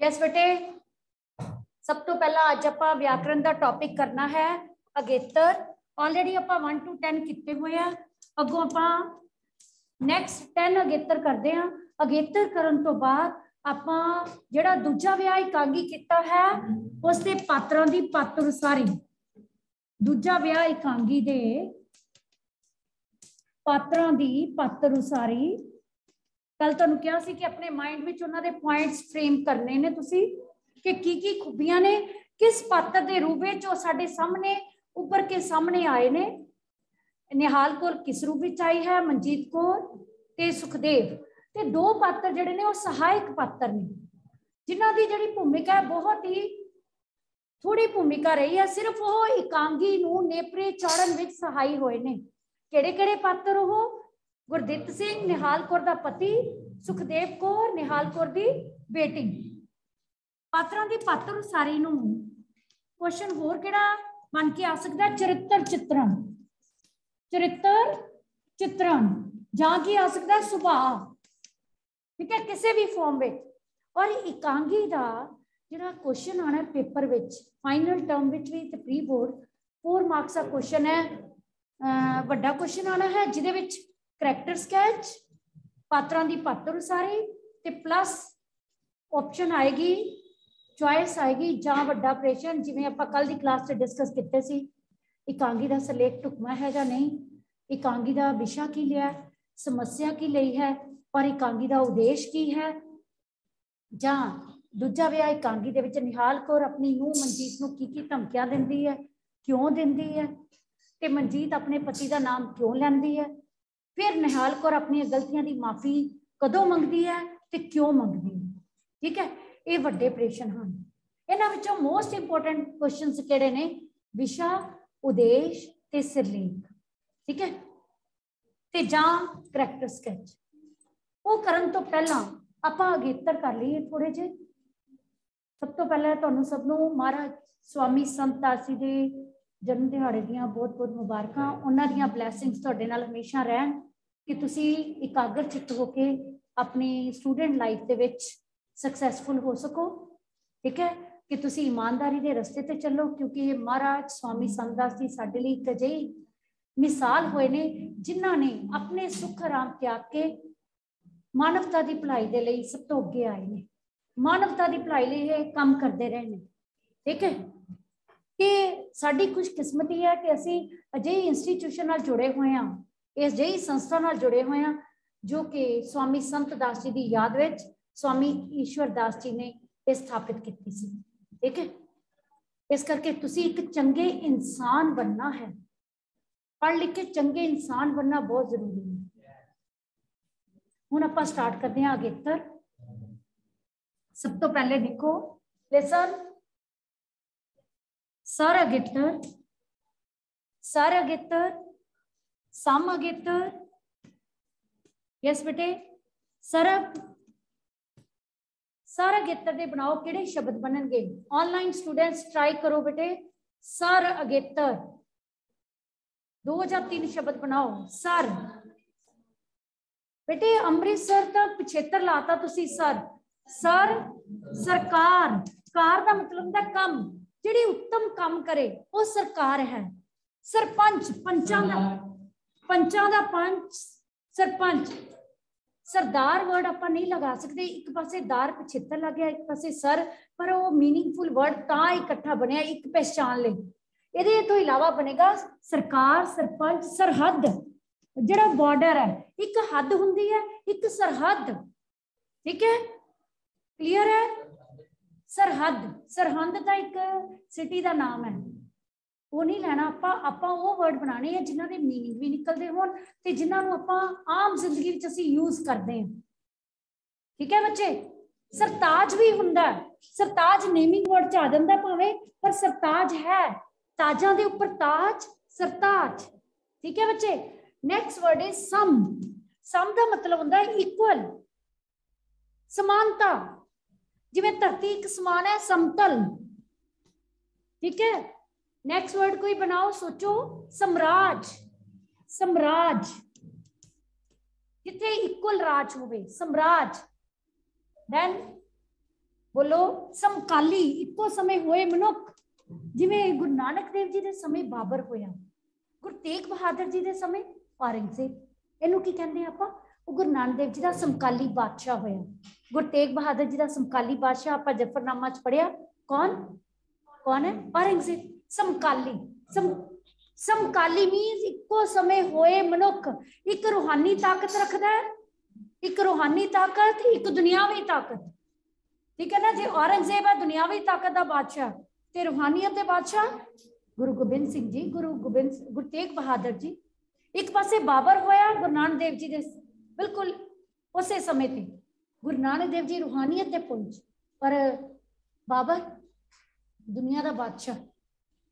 Yes बेटे। सब तो पहला अज आप व्याकरण का टॉपिक करना है, अगेतर। ऑलरेडी आप वन टू टेन किए हुए हैं। अगों आप नैक्सट टेन अगेतर करते हैं। अगेतर करने तो बाद आप जरा दूजा विह इकांगी किया है उसके पात्र की पात्र सारी। दूजा विह कल तुम कहा कि अपने माइंड में उन्होंने पॉइंट फ्रेम करने ने तुम कि खूबिया ने, किस पात्र के रूप में सामने उभर के सामने आए ने? निहाल कौर किस रूप में आई है? मनजीत कौर सुखदेव। तो दो पात्र जड़े ने सहायक पात्र ने। जिन्हों की जी भूमिका है बहुत ही थोड़ी भूमिका रही है सिर्फ़ वह एकांगी नेपरे चाड़न सहाई हुए पात्र वह ਗੁਰਦਿੱਤ ਸਿੰਘ ਨਿਹਾਲ ਕੌਰ ਦਾ ਪਤੀ ਸੁਖਦੇਵ ਕੌਰ ਨਿਹਾਲ ਕੌਰ ਦੀ ਬੇਟੀ ਪਾਤਰਾਂ ਦੀ ਪਾਤਰ ਸਾਰੀ ਨੂੰ ਕੁਐਸਚਨ ਹੋਰ ਕਿਹੜਾ ਬਣ ਕੇ ਆ ਸਕਦਾ ਚਰਿੱਤਰ ਚਿੱਤਰਣ ਚਰਿੱਤਰ ਚਿੱਤਰਣ ਜਾਂ ਕੀ ਆ ਸਕਦਾ ਸੁਭਾਅ ਠੀਕ ਹੈ ਕਿਸੇ ਵੀ ਫਾਰਮ ਵਿੱਚ ਔਰ ਇਕਾਂਗੀ ਦਾ ਜਿਹੜਾ ਕੁਐਸਚਨ ਆਣਾ ਪੇਪਰ ਵਿੱਚ ਫਾਈਨਲ ਟਰਮ ਵਿੱਚ ਵੀ ਤੇ ਪ੍ਰੀ ਬੋਰਡ 4 ਮਾਰਕਸ ਦਾ ਕੁਐਸਚਨ ਹੈ ਵੱਡਾ ਕੁਐਸਚਨ ਆਣਾ ਹੈ ਜਿਹਦੇ ਵਿੱਚ ਕਰੈਕਟਰ ਸਕੈਚ ਪਾਤਰਾਂ ਦੀ ਪਾਤਰ ਉਸਾਰੀ ਤੇ ਪਲੱਸ ਆਪਸ਼ਨ ਆਏਗੀ ਚੁਆਇਸ ਆਏਗੀ ਜਾਂ ਵੱਡਾ ਪ੍ਰਸ਼ਨ ਜਿਵੇਂ ਆਪਾਂ ਕੱਲ ਦੀ ਕਲਾਸ 'ਚ ਡਿਸਕਸ ਕੀਤੇ ਸੀ ਇਕਾਂਗੀ ਦਾ ਸਿਲੈਕਟ ਟੁਕਮਾ ਹੈ ਜਾਂ ਨਹੀਂ ਇਕਾਂਗੀ ਦਾ ਵਿਸ਼ਾ ਕੀ ਲਿਆ ਸਮੱਸਿਆ ਕੀ ਲਈ ਹੈ ਔਰ ਇਕਾਂਗੀ ਦਾ ਉਦੇਸ਼ ਕੀ ਹੈ ਜਾਂ ਦੂਜਾ ਵਿਆਹ ਇਕਾਂਗੀ ਦੇ ਵਿੱਚ ਨਿਹਾਲ ਕੌਰ ਆਪਣੀ ਨੂੰ ਮਨਜੀਤ ਨੂੰ ਕੀ ਕੀ ਧਮਕੀਆਂ ਦਿੰਦੀ ਹੈ ਕਿਉਂ ਦਿੰਦੀ ਹੈ ਕਿ ਮਨਜੀਤ ਆਪਣੇ ਪਤੀ ਦਾ ਨਾਮ ਕਿਉਂ ਲੈਂਦੀ ਹੈ ਫਿਰ ਨਿਹਾਲ ਕੌਰ ਆਪਣੀਆਂ ਗਲਤੀਆਂ ਦੀ ਮਾਫੀ ਕਦੋਂ ਮੰਗਦੀ ਹੈ ਤੇ ਕਿਉਂ ਮੰਗਦੀ ਹੈ ਠੀਕ ਹੈ ਇਹ ਵੱਡੇ ਪ੍ਰਸ਼ਨ ਹਨ ਇਹਨਾਂ ਵਿੱਚੋਂ ਮੋਸਟ ਇੰਪੋਰਟੈਂਟ ਕੁਐਸਚਨਸ ਕਿਹੜੇ ਨੇ ਵਿਸ਼ਾ ਉਦੇਸ਼ ਤੇ ਸਿਰਲੇਖ ਠੀਕ ਹੈ ਤੇ ਜਾਂ ਕਰੈਕਟਰ ਸਕੈਚ ਉਹ ਕਰਨ ਤੋਂ ਪਹਿਲਾਂ ਆਪਾਂ ਅਗੇਤਰ ਕਰ ਲਈਏ ਥੋੜੇ ਜਿਹੇ ਸਭ ਤੋਂ ਪਹਿਲਾਂ ਤੁਹਾਨੂੰ ਸਭ ਨੂੰ ਮਹਾਰਾਜ ਸਵਾਮੀ ਸੰਤ ਦਾਸੀ ਦੇ ਜਨਮ ਦਿਹਾੜੇ ਦੀਆਂ ਬਹੁਤ-ਬਹੁਤ ਮੁਬਾਰਕਾਂ ਉਹਨਾਂ ਦੀਆਂ ਬਲੇਸਿੰਗਸ ਤੁਹਾਡੇ ਨਾਲ ਹਮੇਸ਼ਾ ਰਹਿਣ ਕਿ ਤੁਸੀਂ ਇਕਾਗਰ ਚਿੱਤ ਹੋ ਕੇ ਆਪਣੀ ਸਟੂਡੈਂਟ ਲਾਈਫ ਦੇ ਵਿੱਚ ਸਕਸੈਸਫੁਲ ਹੋ ਸਕੋ ਠੀਕ ਹੈ ਕਿ ਤੁਸੀਂ ਇਮਾਨਦਾਰੀ ਦੇ ਰਸਤੇ ਤੇ ਚੱਲੋ ਕਿਉਂਕਿ ਇਹ ਮਹਾਰਾਜ ਸਵਾਮੀ ਸੰਦਾਸ ਜੀ ਸਾਡੇ ਲਈ ਇੱਕ ਅਜਿਹੀ ਮਿਸਾਲ ਹੋਏ ਨੇ ਜਿਨ੍ਹਾਂ ਨੇ ਆਪਣੇ ਸੁਖ ਆਰਾਮ ਤਿਆਗ ਕੇ ਮਾਨਵਤਾ ਦੀ ਭਲਾਈ ਦੇ ਲਈ ਸਭ ਤੋਂ ਅੱਗੇ ਆਏ ਨੇ ਮਾਨਵਤਾ ਦੀ ਭਲਾਈ ਲਈ ਇਹ ਕੰਮ ਕਰਦੇ ਰਹੇ ਨੇ ਠੀਕ ਹੈ ਕਿ ਸਾਡੀ ਖੁਸ਼ਕਿਸਮਤੀ ਹੈ ਕਿ ਅਸੀਂ ਅਜਿਹੇ ਇੰਸਟੀਟਿਊਸ਼ਨ ਨਾਲ ਜੁੜੇ ਹੋਏ ਹਾਂ ਇਸ ਜਿਹੀ ਸੰਸਥਾ ਨਾਲ ਜੁੜੇ ਹੋਏ ਹਾਂ ਜੋ ਕਿ ਸਵਾਮੀ ਸੰਤ ਦਾਸ ਜੀ ਦੀ ਯਾਦ ਵਿੱਚ ਸਵਾਮੀ ਈਸ਼ਵਰ ਦਾਸ ਜੀ ਨੇ ਇਹ ਸਥਾਪਿਤ ਕੀਤੀ ਸੀ ਠੀਕ ਹੈ ਇਸ ਕਰਕੇ ਤੁਸੀਂ ਇੱਕ ਚੰਗੇ ਇਨਸਾਨ ਬਣਨਾ ਹੈ ਪੜ੍ਹ ਲਿਖ ਕੇ ਚੰਗੇ ਇਨਸਾਨ ਬਣਨਾ ਬਹੁਤ ਜ਼ਰੂਰੀ ਹੈ ਹੁਣ ਆਪਾਂ ਸਟਾਰਟ ਕਰਦੇ ਹਾਂ ਅਗੇਤਰ ਸਭ ਤੋਂ ਪਹਿਲੇ ਦੇਖੋ ਲੈਸਨ ਸਰ ਅਗੇਤਰ ਸਰ ਅਗੇਤਰ ਸਮ ਅਗੇਤਰ ਯਸ ਬੇਟੇ ਸਰ ਸਰ ਅਗੇਤਰ ਦੇ ਬਣਾਓ ਕਿਹੜੇ ਸ਼ਬਦ ਬਣਨਗੇ ਆਨਲਾਈਨ ਸਟੂਡੈਂਟਸ ਟਰਾਈ ਕਰੋ ਬੇਟੇ ਸਰ ਅਗੇਤਰ ਦੋ ਜਾਂ ਤਿੰਨ ਸ਼ਬਦ ਬਣਾਓ ਸਰ ਬੇਟੇ ਅੰਮ੍ਰਿਤਸਰ ਤਾਂ ਪਿਛੇਤਰ ਲਾਤਾ ਤੁਸੀਂ ਸਰ ਸਰ ਸਰਕਾਰ ਕਾਰ ਦਾ ਮਤਲਬ ਹੁੰਦਾ ਕੰਮ ਜਿਹੜੀ ਉੱਤਮ ਕੰਮ ਕਰੇ ਉਹ ਸਰਕਾਰ ਹੈ ਸਰਪੰਚ ਪੰਚਾਂ ਦਾ ਪੰਚਾਂ ਦਾ ਪੰਚ ਸਰਪੰਚ ਸਰਦਾਰ ਵਰਡ ਆਪਾਂ ਨਹੀਂ ਲਗਾ ਸਕਦੇ ਇੱਕ ਪਾਸੇ ਦਾਰ ਪਿਛੇਤਰ ਲੱਗਿਆ ਇੱਕ ਪਾਸੇ ਸਰ ਪਰ ਉਹ मीनिंगफुल ਵਰਡ ਤਾਂ ਇਕੱਠਾ ਬਣਿਆ ਇੱਕ ਪਛਾਣ ਲਈ ਇਹਦੇ ਤੋਂ ਇਲਾਵਾ ਬਣੇਗਾ ਸਰਕਾਰ ਸਰਪੰਚ ਸਰਹੱਦ ਜਿਹੜਾ ਬਾਰਡਰ ਹੈ ਇੱਕ ਹੱਦ ਹੁੰਦੀ ਹੈ ਇੱਕ ਸਰਹੱਦ ਠੀਕ ਹੈ ਕਲੀਅਰ ਹੈ ਸਰਹੱਦ ਸਰਹੰਦ ਤਾਂ ਇੱਕ ਸਿਟੀ ਦਾ ਨਾਮ ਹੈ ਉਹ ਨਹੀਂ ਲੈਣਾ ਆਪਾਂ ਆਪਾਂ ਉਹ ਵਰਡ ਬਣਾਣੇ ਆ ਜਿਨ੍ਹਾਂ ਦੇ ਮੀਨਿੰਗ ਵੀ ਨਿਕਲਦੇ ਹੋਣ ਤੇ ਜਿਨ੍ਹਾਂ ਨੂੰ ਆਪਾਂ ਆਮ ਜ਼ਿੰਦਗੀ ਵਿੱਚ ਅਸੀਂ ਯੂਜ਼ ਕਰਦੇ ਹਾਂ ਠੀਕ ਹੈ ਬੱਚੇ ਸਰਤਾਜ ਵੀ ਹੁੰਦਾ ਸਰਤਾਜ ਨੇਮਿੰਗ ਵਰਡ ਚ ਆ ਜਾਂਦਾ ਭਾਵੇਂ ਪਰ ਸਰਤਾਜ ਹੈ ਤਾਜਾਂ ਦੇ ਉੱਪਰ ਤਾਜ ਸਰਤਾਜ ਠੀਕ ਹੈ ਬੱਚੇ next word is some some ਦਾ ਮਤਲਬ ਹੁੰਦਾ ਹੈ ਇਕੁਅਲ ਸਮਾਨਤਾ ਜਿਵੇਂ ਧਰਤੀ ਇੱਕ ਸਮਾਨ ਹੈ ਸਮਤਲ ਠੀਕ ਹੈ ਨੈਕਸਟ ਵਰਡ ਕੋਈ ਬਣਾਓ ਸੋਚੋ ਸਮਰਾਜ ਸਮਰਾਜ ਜਿੱਥੇ ਇਕੁਅਲ ਰਾਜ ਹੋਵੇ ਸਮਰਾਜ ਦੈਨ ਬੋਲੋ ਸਮਕਾਲੀ ਇੱਕੋ ਸਮੇਂ ਹੋਏ ਮਨੁੱਖ ਜਿਵੇਂ ਗੁਰੂ ਨਾਨਕ ਦੇਵ ਜੀ ਦੇ ਸਮੇਂ ਬਾਬਰ ਹੋਇਆ ਗੁਰੂ ਤੇਗ ਬਹਾਦਰ ਜੀ ਦੇ ਸਮੇਂ ਔਰੰਗਜ਼ੇਬ ਇਹਨੂੰ ਕੀ ਕਹਿੰਦੇ ਆਪਾਂ ਉਹ ਗੁਰੂ ਨਾਨਕ ਦੇਵ ਜੀ ਦਾ ਸਮਕਾਲੀ ਬਾਦਸ਼ਾਹ ਹੋਇਆ ਗੁਰੂ ਤੇਗ ਬਹਾਦਰ ਜੀ ਦਾ ਸਮਕਾਲੀ ਬਾਦਸ਼ਾਹ ਆਪਾਂ ਜਫਰਨਾਮਾ ਚ ਪੜਿਆ ਕੌਣ ਕੌਣ ਹੈ ਔਰੰਗਜ਼ੇਬ ਸਮਕਾਲੀ ਸਮ ਸਮਕਾਲੀ ਮੀਨਸ ਇੱਕੋ ਸਮੇਂ ਹੋਏ ਮਨੁੱਖ ਇੱਕ ਰੂਹਾਨੀ ਤਾਕਤ ਰੱਖਦਾ ਹੈ ਇੱਕ ਰੂਹਾਨੀ ਤਾਕਤ ਇੱਕ ਦੁਨਿਆਵੀ ਤਾਕਤ ਠੀਕ ਹੈ ਨਾ ਜੇ ਔਰੰਗਜ਼ੇਬ ਹੈ ਦੁਨਿਆਵੀ ਤਾਕਤ ਦਾ ਬਾਦਸ਼ਾਹ ਤੇ ਰੂਹਾਨੀਅਤ ਦੇ ਬਾਦਸ਼ਾਹ ਗੁਰੂ ਗੋਬਿੰਦ ਸਿੰਘ ਜੀ ਗੁਰੂ ਗੋਬਿੰਦ ਗੁਰੂ ਤੇਗ ਬਹਾਦਰ ਜੀ ਇੱਕ ਪਾਸੇ ਬਾਬਰ ਹੋਇਆ ਗੁਰੂ ਨਾਨਕ ਦੇਵ ਜੀ ਦੇ ਬਿਲਕੁਲ ਉਸੇ ਸਮੇਂ ਤੇ ਗੁਰੂ ਨਾਨਕ ਦੇਵ ਜੀ ਰੂਹਾਨੀਅਤ ਤੇ ਪਹੁੰਚ ਪਰ ਬਾਬਰ ਦੁਨੀਆ ਦਾ ਬਾਦਸ਼ਾਹ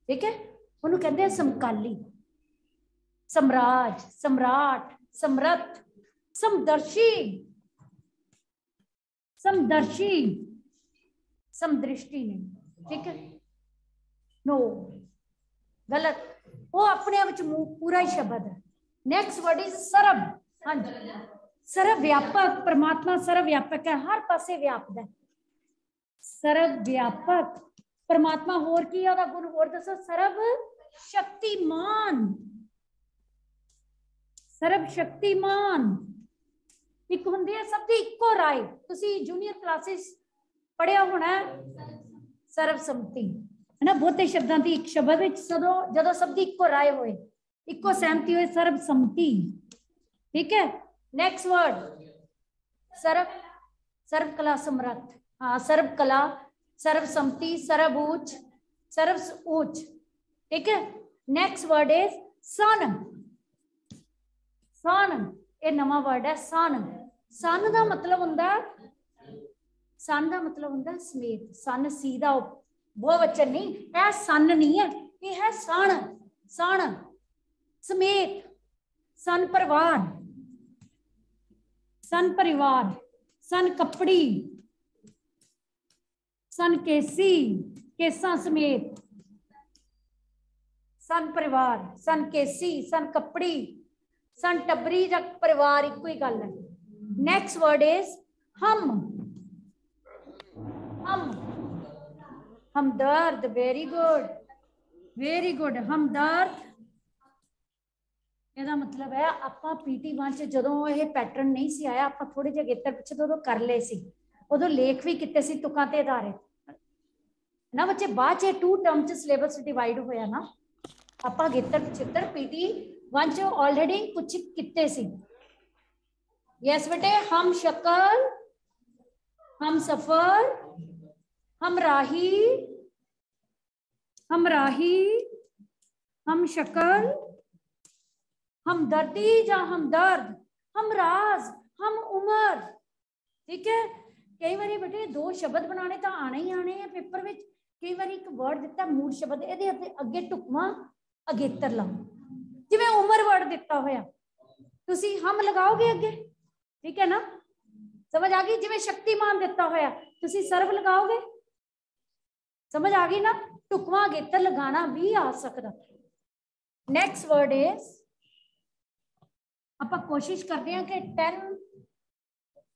ਠੀਕ ਹੈ ਉਹਨੂੰ ਕਹਿੰਦੇ ਆ ਸਮਕਾਲੀ ਸਮਰਾਜ ਸਮਰਾਟ ਸਮਰੱਥ ਸਮਦਰਸ਼ੀ ਸਮਦਰਸ਼ੀ ਸਮਦ੍ਰਿਸ਼ਟੀ ਨਹੀਂ ਠੀਕ ਹੈ ਨੋ ਗਲਤ ਉਹ ਆਪਣੇ ਆਪ ਵਿੱਚ ਪੂਰਾ ਹੀ ਸ਼ਬਦ ਹੈ ਨੈਕਸਟ ਵਰਡ ਇਜ਼ ਸਰਬ ਹਾਂਜੀ ਸਰਵ ਵਿਆਪਕ ਪਰਮਾਤਮਾ ਸਰਵ ਵਿਆਪਕ ਹੈ ਹਰ ਪਾਸੇ ਵਿਆਪਦਾ ਹੈ ਸਰਵ ਵਿਆਪਕ ਪਰਮਾਤਮਾ ਹੋਰ ਕੀ ਹੈ ਉਹਦਾ ਗੁਣ ਹੋਰ ਦੱਸੋ ਸਰਵ ਸ਼ਕਤੀਮਾਨ ਸਰਵ ਸ਼ਕਤੀਮਾਨ ਇੱਕ ਹੁੰਦੀ ਹੈ ਸਭ ਦੀ ਇੱਕੋ ਰਾਏ ਤੁਸੀਂ ਜੂਨੀਅਰ ਕਲਾਸਿਸ ਪੜਿਆ ਹੋਣਾ ਸਰਵ ਸੰਮਤੀ ਹੈ ਨਾ ਬਹੁਤੇ ਸ਼ਬਦਾਂ ਦੀ ਇੱਕ ਸ਼ਬਦ ਵਿੱਚ ਜਦੋਂ ਜਦੋਂ ਸਭ ਦੀ ਇੱਕੋ ਰਾਏ ਹੋਏ ਇੱਕੋ ਸਹਿਮਤੀ ਹੋਏ ਸਰਬ ਸੰਮਤੀ ठीक है? नेक्स्ट वर्ड सर्व सर्व कला समर्थ हाँ सर्व कला सर्वसम्मति सर्वउच्च सर्व उच्च ठीक है? नेक्स्ट वर्ड इज़ सानम. सानम. ये नवा वर्ड है सन मतलब सन का मतलब हों सन का मतलब होंगे समेत. सन सी का बहुवचन नहीं यह सन नहीं है यह है सन सन समेत. सन परिवार सन परिवार, सन कपड़ी, सन केसी, केसा समेत। सन परिवार, सन केसी, सन कपड़ी, सन टबरी या परिवार एक ही गल है। नेक्स्ट वर्ड इज़ हम। हम। हमदर्द वेरी गुड वेरी गुड हमदर्द ਇਹਦਾ ਮਤਲਬ ਹੈ ਆਪਾਂ ਪੀਟੀ 1 ਚ ਜਦੋਂ ਇਹ ਪੈਟਰਨ ਨਹੀਂ ਸੀ ਆਇਆ ਆਪਾਂ ਥੋੜੇ ਜਿਹਾ ਗੇਤਰ ਪਿੱਛੇ ਤੋਂ ਉਦੋਂ ਕਰ ਲਏ ਸੀ ਉਦੋਂ ਲੇਖ ਵੀ ਕੀਤੇ ਸੀ ਤੁਕਾਂ ਤੇ ਆਧਾਰਿਤ ਨਾ ਬੱਚੇ ਬਾਅਦ ਚ ਟੂ ਟਰਮ ਚ ਸਿਲੇਬਸ ਡਿਵਾਈਡ ਹੋਇਆ ਨਾ ਆਪਾਂ ਗੇਤਰ ਪਿਛੇਤਰ ਪੀਟੀ 1 ਚ ਆਲਰੇਡੀ ਕੁਝ ਕੀਤੇ ਸੀ यस बेटे हम शक्ल हम सफर हम राही हम राही हम शक्ल हम दर्दी या हम दर्द हम राज हम उम्र ठीक है ਕਈ ਵਾਰੀ ਬੇਟੇ ਦੋ ਸ਼ਬਦ ਬਣਾਉਣੇ ਤਾਂ ਆਣੇ ਹੀ ਆਣੇ ਆ ਪੇਪਰ ਵਿੱਚ ਕਈ ਵਾਰੀ ਇੱਕ ਵਰਡ ਦਿੱਤਾ ਮੂਡ ਸ਼ਬਦ ਇਹਦੇ ਅੱਗੇ ਅੱਗੇ ਟੁਕਮਾ ਅਗੇਤਰ ਲਾਓ ਜਿਵੇਂ ਉਮਰ ਵਰਡ ਦਿੱਤਾ ਹੋਇਆ ਤੁਸੀਂ ਹਮ ਲਗਾਓਗੇ ਅੱਗੇ ਠੀਕ ਹੈ ਨਾ ਸਮਝ ਆ ਗਈ ਜਿਵੇਂ ਸ਼ਕਤੀਮਾਨ ਦਿੱਤਾ ਹੋਇਆ ਤੁਸੀਂ ਸਰਵ ਲਗਾਓਗੇ ਸਮਝ ਆ ਗਈ ਨਾ ਟੁਕਵਾ ਗੇਤਰ ਲਗਾਣਾ ਵੀ ਆ ਸਕਦਾ ਨੈਕਸਟ ਵਰਡ ਇਜ਼ ਆਪਾਂ ਕੋਸ਼ਿਸ਼ ਕਰਦੇ ਹਾਂ ਕਿ 10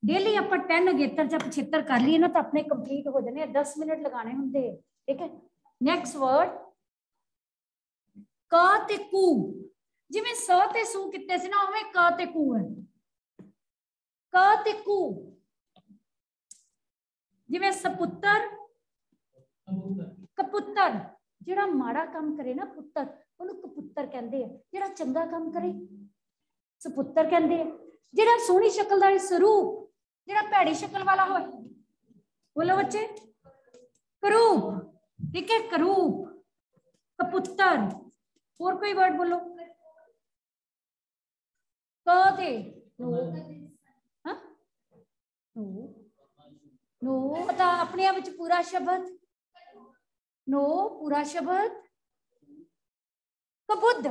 ਡੇਲੀ ਆਪਾਂ 10 ਅਗੇਤਰ ਜਾਂ 75 ਕਰ ਲਈਏ ਨਾ ਤਾਂ ਆਪਣੇ ਕੰਪਲੀਟ ਹੋ ਜਾਣੇ 10 ਮਿੰਟ ਲਗਾਣੇ ਹੁੰਦੇ ਠੀਕ ਹੈ ਨੈਕਸਟ ਵਰਡ ਕ ਤੇ ਕੂ ਜਿਵੇਂ ਸ ਤੇ ਸੂ ਕਿਤੇ ਸੀ ਨਾ ਉਵੇਂ ਕ ਤੇ ਕੂ ਹੈ ਕ ਤੇ ਕੁ ਜਿਵੇਂ ਸਪੁੱਤਰ ਕਪੁੱਤਰ ਜਿਹੜਾ ਮਾੜਾ ਕੰਮ ਕਰੇ ਨਾ ਪੁੱਤਰ ਉਹਨੂੰ ਕਪੁੱਤਰ ਕਹਿੰਦੇ ਆ ਜਿਹੜਾ ਚੰਗਾ ਕੰਮ ਕਰੇ ਸਪੁੱਤਰ ਕਹਿੰਦੇ ਆ ਜਿਹੜਾ ਸੋਹਣੀ ਸ਼ਕਲ ਦਾ ਸਰੂਪ ਜਿਹੜਾ ਭੈੜੀ ਸ਼ਕਲ ਵਾਲਾ ਹੋਏ ਬੋਲੋ ਬੱਚੇ ਕਰੂਪ ਠੀਕ ਹੈ ਕਰੂਪ ਕਪੁੱਤਰ ਹੋਰ ਕੋਈ ਵਰਡ ਬੋਲੋ ਕ ਤੇ ਹਾਂ ਨੋ ਨੋ ਤਾਂ ਆਪਣੇ ਆਪ ਵਿੱਚ ਪੂਰਾ ਸ਼ਬਦ ਨੋ ਪੂਰਾ ਸ਼ਬਦ ਕਬੁੱਧ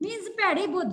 ਮੀਨਸ ਭੈੜੀ ਬੁੱਧ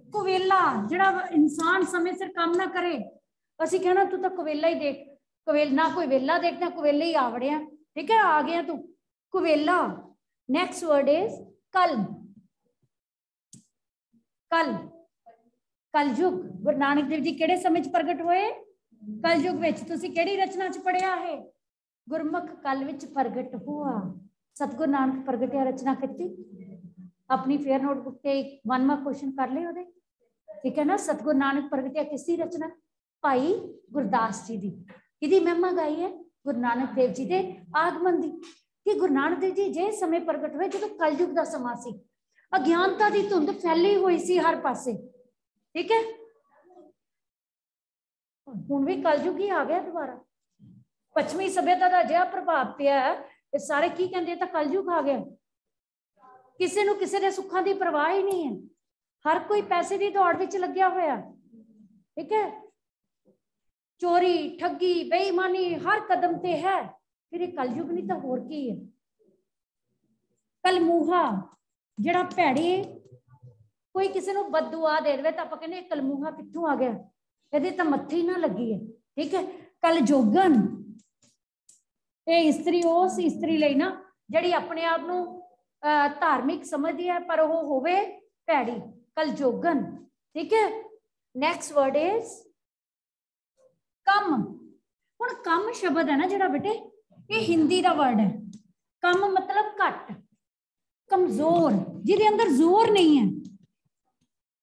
ਕੁਵੇਲਾ ਜਿਹੜਾ ਇਨਸਾਨ ਸਮੇਂ ਸਿਰ ਕੰਮ ਨਾ ਕਰੇ ਅਸੀਂ ਕਹਿਣਾ ਤੂੰ ਤਾਂ ਕੁਵੇਲਾ ਹੀ ਦੇਖ ਕੁਵੇਲ ਨਾ ਕੋਈ ਵੇਲਾ ਦੇਖਣਾ ਕੁਵੇਲੇ ਹੀ ਆਵੜਿਆ ਠੀਕ ਹੈ ਆ ਗਿਆ ਤੂੰ ਕੁਵੇਲਾ ਨੈਕਸਟ ਵਰਡ ਇਜ਼ ਕਲ ਕਲ ਕਲਯੁਗ ਗੁਰੂ ਨਾਨਕ ਦੇਵ ਜੀ ਕਿਹੜੇ ਸਮੇਂ 'ਚ ਪ੍ਰਗਟ ਹੋਏ ਕਲਯੁਗ ਵਿੱਚ ਤੁਸੀਂ ਕਿਹੜੀ ਰਚਨਾ 'ਚ ਪੜਿਆ ਹੈ ਗੁਰਮੁਖ ਕਲ ਵਿੱਚ ਪ੍ਰਗਟ ਹੋਆ ਸਤਗੁਰ ਨਾਨਕ ਪ੍ਰਗਟਿਆ ਰਚਨਾ ਕੀਤੀ ਆਪਣੀ ਫੇਅਰ ਨੋਟਬੁੱਕ ਤੇ ਇੱਕ ਵਨਵਾ ਕੁਐਸਚਨ ਕਰ ਲਈ ਉਹਦੇ ਠੀਕ ਹੈ ਨਾ ਸਤਗੁਰ ਨਾਨਕ ਪ੍ਰਗਟਿਆ ਕਿਸ ਦੀ ਰਚਨਾ ਭਾਈ ਗੁਰਦਾਸ ਜੀ ਦੀ ਕਿਹਦੀ ਮਹਿਮਾ ਗਾਈ ਹੈ ਗੁਰੂ ਨਾਨਕ ਦੇਵ ਜੀ ਦੇ ਆਗਮਨ ਦੀ ਕਿ ਗੁਰੂ ਨਾਨਕ ਦੇਵ ਜੀ ਜੇ ਸਮੇਂ ਪ੍ਰਗਟ ਹੋਏ ਜਦੋਂ ਕਲਯੁਗ ਦਾ ਸਮਾਂ ਸੀ ਅਗਿਆਨਤਾ ਦੀ ਧੁੰਦ ਫੈਲੀ ਹੋਈ ਸੀ ਹਰ ਪਾਸੇ ਠੀਕ ਹੈ ਹੁਣ ਵੀ ਕਲਯੁਗ ਹੀ ਆ ਗਿਆ ਦੁਬਾਰਾ ਪੱਛਮੀ ਸਭਿਅਤਾ ਦਾ ਜਿਹਾ ਪ੍ਰਭਾਵ ਪਿਆ ਇਹ ਸਾਰੇ ਕੀ ਕਹਿੰਦੇ ਤਾਂ ਕਲਯੁਗ ਆ ਗਿਆ ਕਿਸੇ ਨੂੰ ਕਿਸੇ ਦੇ ਸੁੱਖਾਂ ਦੀ ਪਰਵਾਹ ਹੀ ਨਹੀਂ ਹੈ ਹਰ ਕੋਈ ਪੈਸੇ ਦੀ ਦੌੜ ਵਿੱਚ ਲੱਗਿਆ ਹੋਇਆ ਠੀਕ ਹੈ ਚੋਰੀ ਠੱਗੀ ਬੇਈਮਾਨੀ ਹਰ ਕਦਮ ਤੇ ਹੈ ਫਿਰ ਇਹ ਕਲਯੁਗ ਨਹੀਂ ਤਾਂ ਹੋਰ ਕੀ ਹੈ ਕਲਮੂਹਾ ਜਿਹੜਾ ਭੈੜੀ ਕੋਈ ਕਿਸੇ ਨੂੰ ਬਦਦੁਆ ਦੇ ਦੇਵੇ ਤਾਂ ਆਪਾਂ ਕਹਿੰਦੇ ਇਹ ਕਲਮੂਹਾ ਕਿੱਥੋਂ ਆ ਗਿਆ ਇਹਦੇ ਤਾਂ ਮੱਥੇ ਹੀ ਨਾ ਲੱਗੀ ਹੈ ਠੀਕ ਹੈ ਕਲ ਜੋਗਨ ਇਹ ਇਸਤਰੀ ਉਸ ਇਸਤਰੀ ਲਈ ਨਾ ਜਿਹੜੀ ਆਪਣੇ ਆਪ ਨੂੰ ਧਾਰਮਿਕ ਸਮਝਦੀ ਹੈ ਪਰ ਉਹ ਹੋਵੇ ਭੈੜੀ ਕਲ ਜੋਗਨ ਠੀਕ ਹੈ ਨੈਕਸਟ ਵਰਡ ਇਜ਼ ਕਮ ਹੁਣ ਕਮ ਸ਼ਬਦ ਹੈ ਨਾ ਜਿਹੜਾ ਬੇਟੇ ਇਹ ਹਿੰਦੀ ਦਾ ਵਰਡ ਹੈ ਕਮ ਮਤਲਬ ਘੱਟ ਕਮਜ਼ੋਰ ਜਿਹਦੇ ਅੰਦਰ ਜ਼ੋਰ ਨਹੀਂ ਹੈ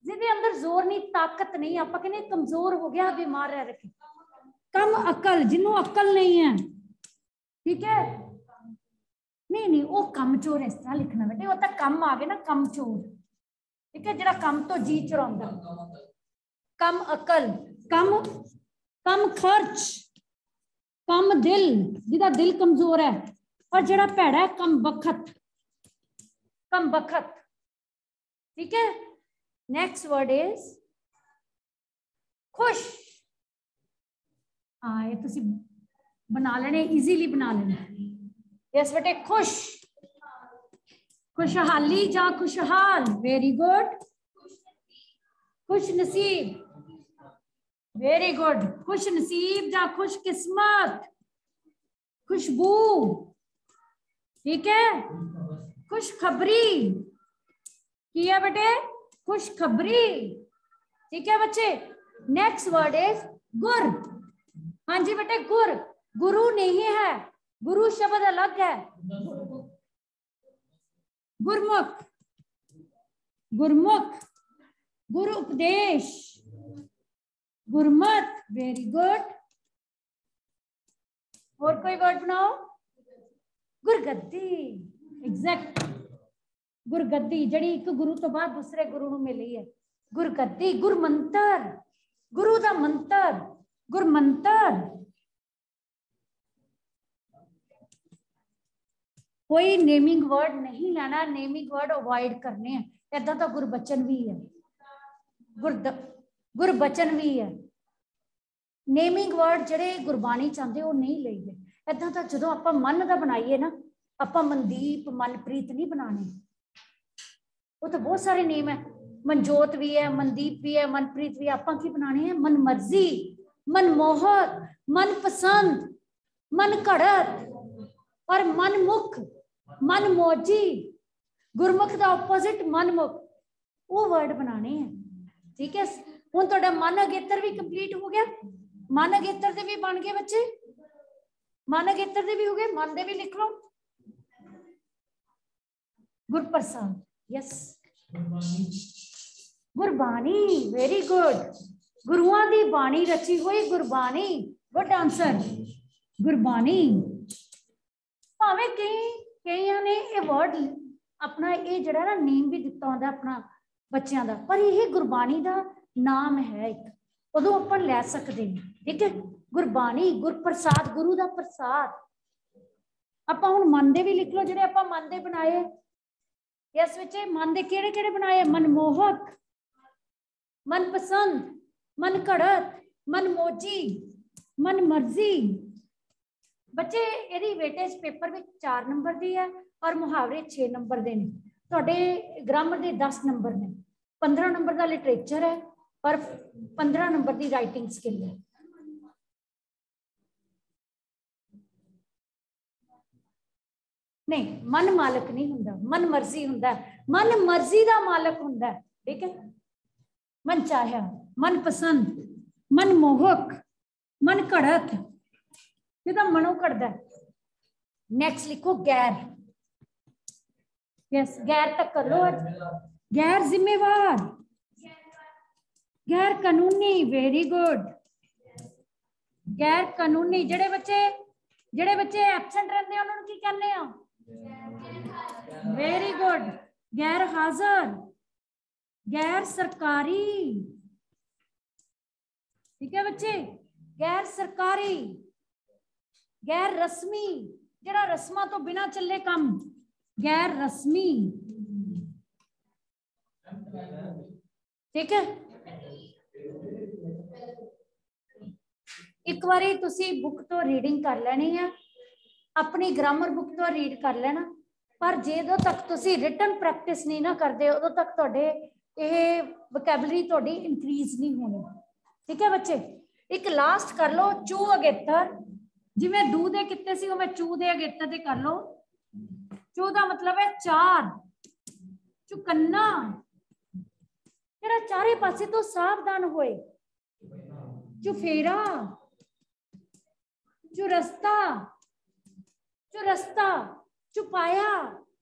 ਜਿਹਦੇ ਅੰਦਰ ਜ਼ੋਰ ਨਹੀਂ ਤਾਕਤ ਨਹੀਂ ਆਪਾਂ ਕਹਿੰਦੇ ਕਮਜ਼ੋਰ ਹੋ ਗਿਆ ਬਿਮਾਰ ਰਹਿ ਰੱਖੇ ਕਮ ਅਕਲ ਜਿਹਨੂੰ ਅਕਲ ਨਹੀਂ ਹੈ ਠੀਕ ਹੈ ਨਹੀਂ ਨਹੀਂ ਉਹ ਕੰਮ ਚੋਰ ਇਸ ਤਰ੍ਹਾਂ ਲਿਖਣਾ ਬੇਟੇ ਉਹ ਤਾਂ ਕੰਮ ਆ ਗਿਆ ਨਾ ਕੰਮ ਚੋਰ ਠੀਕ ਹੈ ਜਿਹੜਾ ਕੰਮ ਤੋਂ ਜੀ ਚੁਰਾਉਂਦਾ ਕਮ ਅਕਲ ਕਮ ਕਮ ਖਰਚ ਕਮ ਦਿਲ ਜਿਹਦਾ ਦਿਲ ਕਮਜ਼ੋਰ ਹੈ ਔਰ ਜਿਹੜਾ ਭੈੜਾ ਹੈ ਕਮ ਬਖਤ ਕਮ ਬਖਤ ਠੀਕ ਹੈ ਨੈਕਸਟ ਵਰਡ ਇਜ਼ ਖੁਸ਼ ਹਾਂ ਇਹ ਤੁਸੀਂ ਬਣਾ ਲੈਣੇ ਈਜ਼ੀਲੀ ਬਣਾ ਲੈਣੇ यस बेटे खुश खुशहाली जा खुशहाल वेरी गुड खुश नसीब वेरी गुड खुश नसीब जा खुश किस्मत खुशबू, ठीक है? खुशखबरी, किया बेटे? खुशखबरी, ठीक है बच्चे? नेक्स्ट वर्ड इज़ गुर। हाँ जी बेटे, गुर। गुरु नहीं है, गुरु शब्द अलग है। गुरमुख गुरमुख गुरु उपदेश गुरमत वेरी गुड और कोई वर्ड बनाओ गुरगद्दी एग्जैक्ट गुरगद्दी जड़ी एक गुरु तो बाद दूसरे गुरु ਨੂੰ ਮਿਲੀ ਹੈ ਗੁਰਗੱਦੀ ਗੁਰਮੰਤਰ ਗੁਰੂ ਦਾ ਮੰਤਰ ਗੁਰਮੰਤਰ ਕੋਈ ਨੇਮਿੰਗ ਵਰਡ ਨਹੀਂ ਲੈਣਾ ਨੇਮਿੰਗ ਵਰਡ ਅਵੋਇਡ ਕਰਨੇ ਆ ਇਦਾਂ ਤਾਂ ਗੁਰਬਚਨ ਵੀ ਹੈ ਗੁਰ ਗੁਰਬਚਨ ਵੀ ਹੈ ਨੇਮਿੰਗ ਵਰਡ ਜਿਹੜੇ ਗੁਰਬਾਣੀ ਚਾਹੁੰਦੇ ਉਹ ਨਹੀਂ ਲਈਦੇ ਇਦਾਂ ਤਾਂ ਜਦੋਂ ਆਪਾਂ ਮਨ ਦਾ ਬਣਾਈਏ ਨਾ ਆਪਾਂ ਮਨਦੀਪ ਮਨਪ੍ਰੀਤ ਨਹੀਂ ਬਣਾਣੇ ਉਹ ਤਾਂ ਬਹੁਤ ਸਾਰੇ ਨੇਮ ਹੈ ਮਨਜੋਤ ਵੀ ਹੈ ਮਨਦੀਪ ਵੀ ਹੈ ਮਨਪ੍ਰੀਤ ਵੀ ਆਪਾਂ ਕੀ ਬਣਾਣੇ ਹੈ ਮਨ ਮਰਜ਼ੀ ਮਨਮੋਹਕ ਮਨ ਪਸੰਦ ਮਨ ਘੜਤ ਔਰ ਮਨਮੁਖ मनमोजी, गुरमुख का ओपोजिट मनमुख। वो वर्ड बनाने हैं, ठीक है? हूँ थोड़ा मन अगेत्र भी कंप्लीट हो गया। मन अगेत्र के भी बन गए बच्चे। मन अगेत्र के भी हो गए, मन दे भी लिख लो। गुरप्रसाद यस गुरबाणी वेरी गुड गुरुआ की बाणी रची हुई गुरबाणी। Good answer Gurbani. भावे कई ਕਈਆਂ ਨੇ ਇਹ ਵਰਡ ਆਪਣਾ ਇਹ ਜਿਹੜਾ ਨਾ ਨੇਮ ਵੀ ਦਿੱਤਾ ਹੁੰਦਾ ਆਪਣਾ ਬੱਚਿਆਂ ਦਾ ਪਰ ਇਹ ਗੁਰਬਾਣੀ ਦਾ ਨਾਮ ਹੈ ਇੱਕ ਉਦੋਂ ਆਪਾਂ ਲੈ ਸਕਦੇ ਹਾਂ ਠੀਕ ਹੈ ਗੁਰਬਾਣੀ ਗੁਰਪ੍ਰਸਾਦ ਗੁਰੂ ਦਾ ਪ੍ਰਸਾਦ ਆਪਾਂ ਹੁਣ ਮਨ ਦੇ ਵੀ ਲਿਖ ਲਓ ਜਿਹੜੇ ਆਪਾਂ ਮਨ ਦੇ ਬਣਾਏ ਇਸ ਵਿੱਚ ਮਨ ਦੇ ਕਿਹੜੇ ਕਿਹੜੇ ਬਣਾਏ ਮਨਮੋਹਕ ਮਨ ਪਸੰਦ ਮਨ ਘੜਤ ਮਨ ਮੋਜੀ ਮਨ ਮਰਜ਼ੀ ਬੱਚੇ ਇਹਦੀ ਵੇਟੇਜ ਪੇਪਰ ਵਿੱਚ 4 ਨੰਬਰ ਦੀ ਹੈ ਔਰ ਮੁਹਾਵਰੇ 6 ਨੰਬਰ ਦੇ ਨੇ ਤੁਹਾਡੇ ਗ੍ਰਾਮਰ ਦੇ 10 ਨੰਬਰ ਨੇ 15 ਨੰਬਰ ਦਾ ਲਿਟਰੇਚਰ ਹੈ ਔਰ 15 ਨੰਬਰ ਦੀ ਰਾਈਟਿੰਗ ਸਕਿੱਲ ਹੈ ਨਹੀਂ ਮਨ ਮਾਲਕ ਨਹੀਂ ਹੁੰਦਾ ਮਨ ਮਰਜ਼ੀ ਹੁੰਦਾ ਮਨ ਮਰਜ਼ੀ ਦਾ ਮਾਲਕ ਹੁੰਦਾ ਠੀਕ ਹੈ ਮਨ ਚਾਹਿਆ ਮਨ ਪਸੰਦ ਮਨ ਮੋਹਕ ਮਨ ਘੜਤ ਇਹ ਤਾਂ ਮਨੋਂ ਘੜਦਾ ਨੈਕਸਟ ਲਿਖੋ ਗੈਰ ਯਸ ਗੈਰ ਤੱਕ ਕਰ ਲੋ ਗੈਰ ਜ਼ਿੰਮੇਵਾਰ ਗੈਰ ਕਾਨੂੰਨੀ ਵੈਰੀ ਗੁੱਡ ਗੈਰ ਕਾਨੂੰਨੀ ਜਿਹੜੇ ਬੱਚੇ ਜਿਹੜੇ ਬੱਚੇ ਐਬਸੈਂਟ ਰਹਿੰਦੇ ਆ ਉਹਨਾਂ ਨੂੰ ਕੀ ਕਹਿੰਦੇ ਆ वेरी गुड गैर हाजिर गैर सरकारी ठीक है बच्चे गैर सरकारी गैर रस्मी जरा रस्मा तो बिना चले कम गैर रस्मी ठीक है ਇੱਕ ਵਾਰੀ ਤੁਸੀਂ ਬੁੱਕ ਤੋਂ ਰੀਡਿੰਗ ਕਰ ਲੈਣੀ ਹੈ ਆਪਣੀ ਗ੍ਰਾਮਰ ਬੁੱਕ ਤੋਂ ਰੀਡ ਕਰ ਲੈਣਾ ਪਰ ਜਦੋਂ ਤੱਕ ਤੁਸੀਂ ਰਿਟਨ ਪ੍ਰੈਕਟਿਸ ਨਹੀਂ ਨਾ ਕਰਦੇ ਉਦੋਂ ਤੱਕ ਤੁਹਾਡੇ ਇਹ ਵੋਕੈਬਲਰੀ ਤੁਹਾਡੀ ਇਨਕਰੀਜ਼ ਨਹੀਂ ਹੋਣੀ ਠੀਕ ਹੈ ਬੱਚੇ ਇੱਕ ਲਾਸਟ ਕਰ ਲਓ ਚੂ ਅਗੇਤਰ जिम्मे दू दे कितने सी मैं चू दे अगेत कर लो। चू का मतलब है चार। चुकन्ना। तेरा चारे पासे तो सावधान होए। चुफेरा चुरस्ता चुरस्ता चुपाया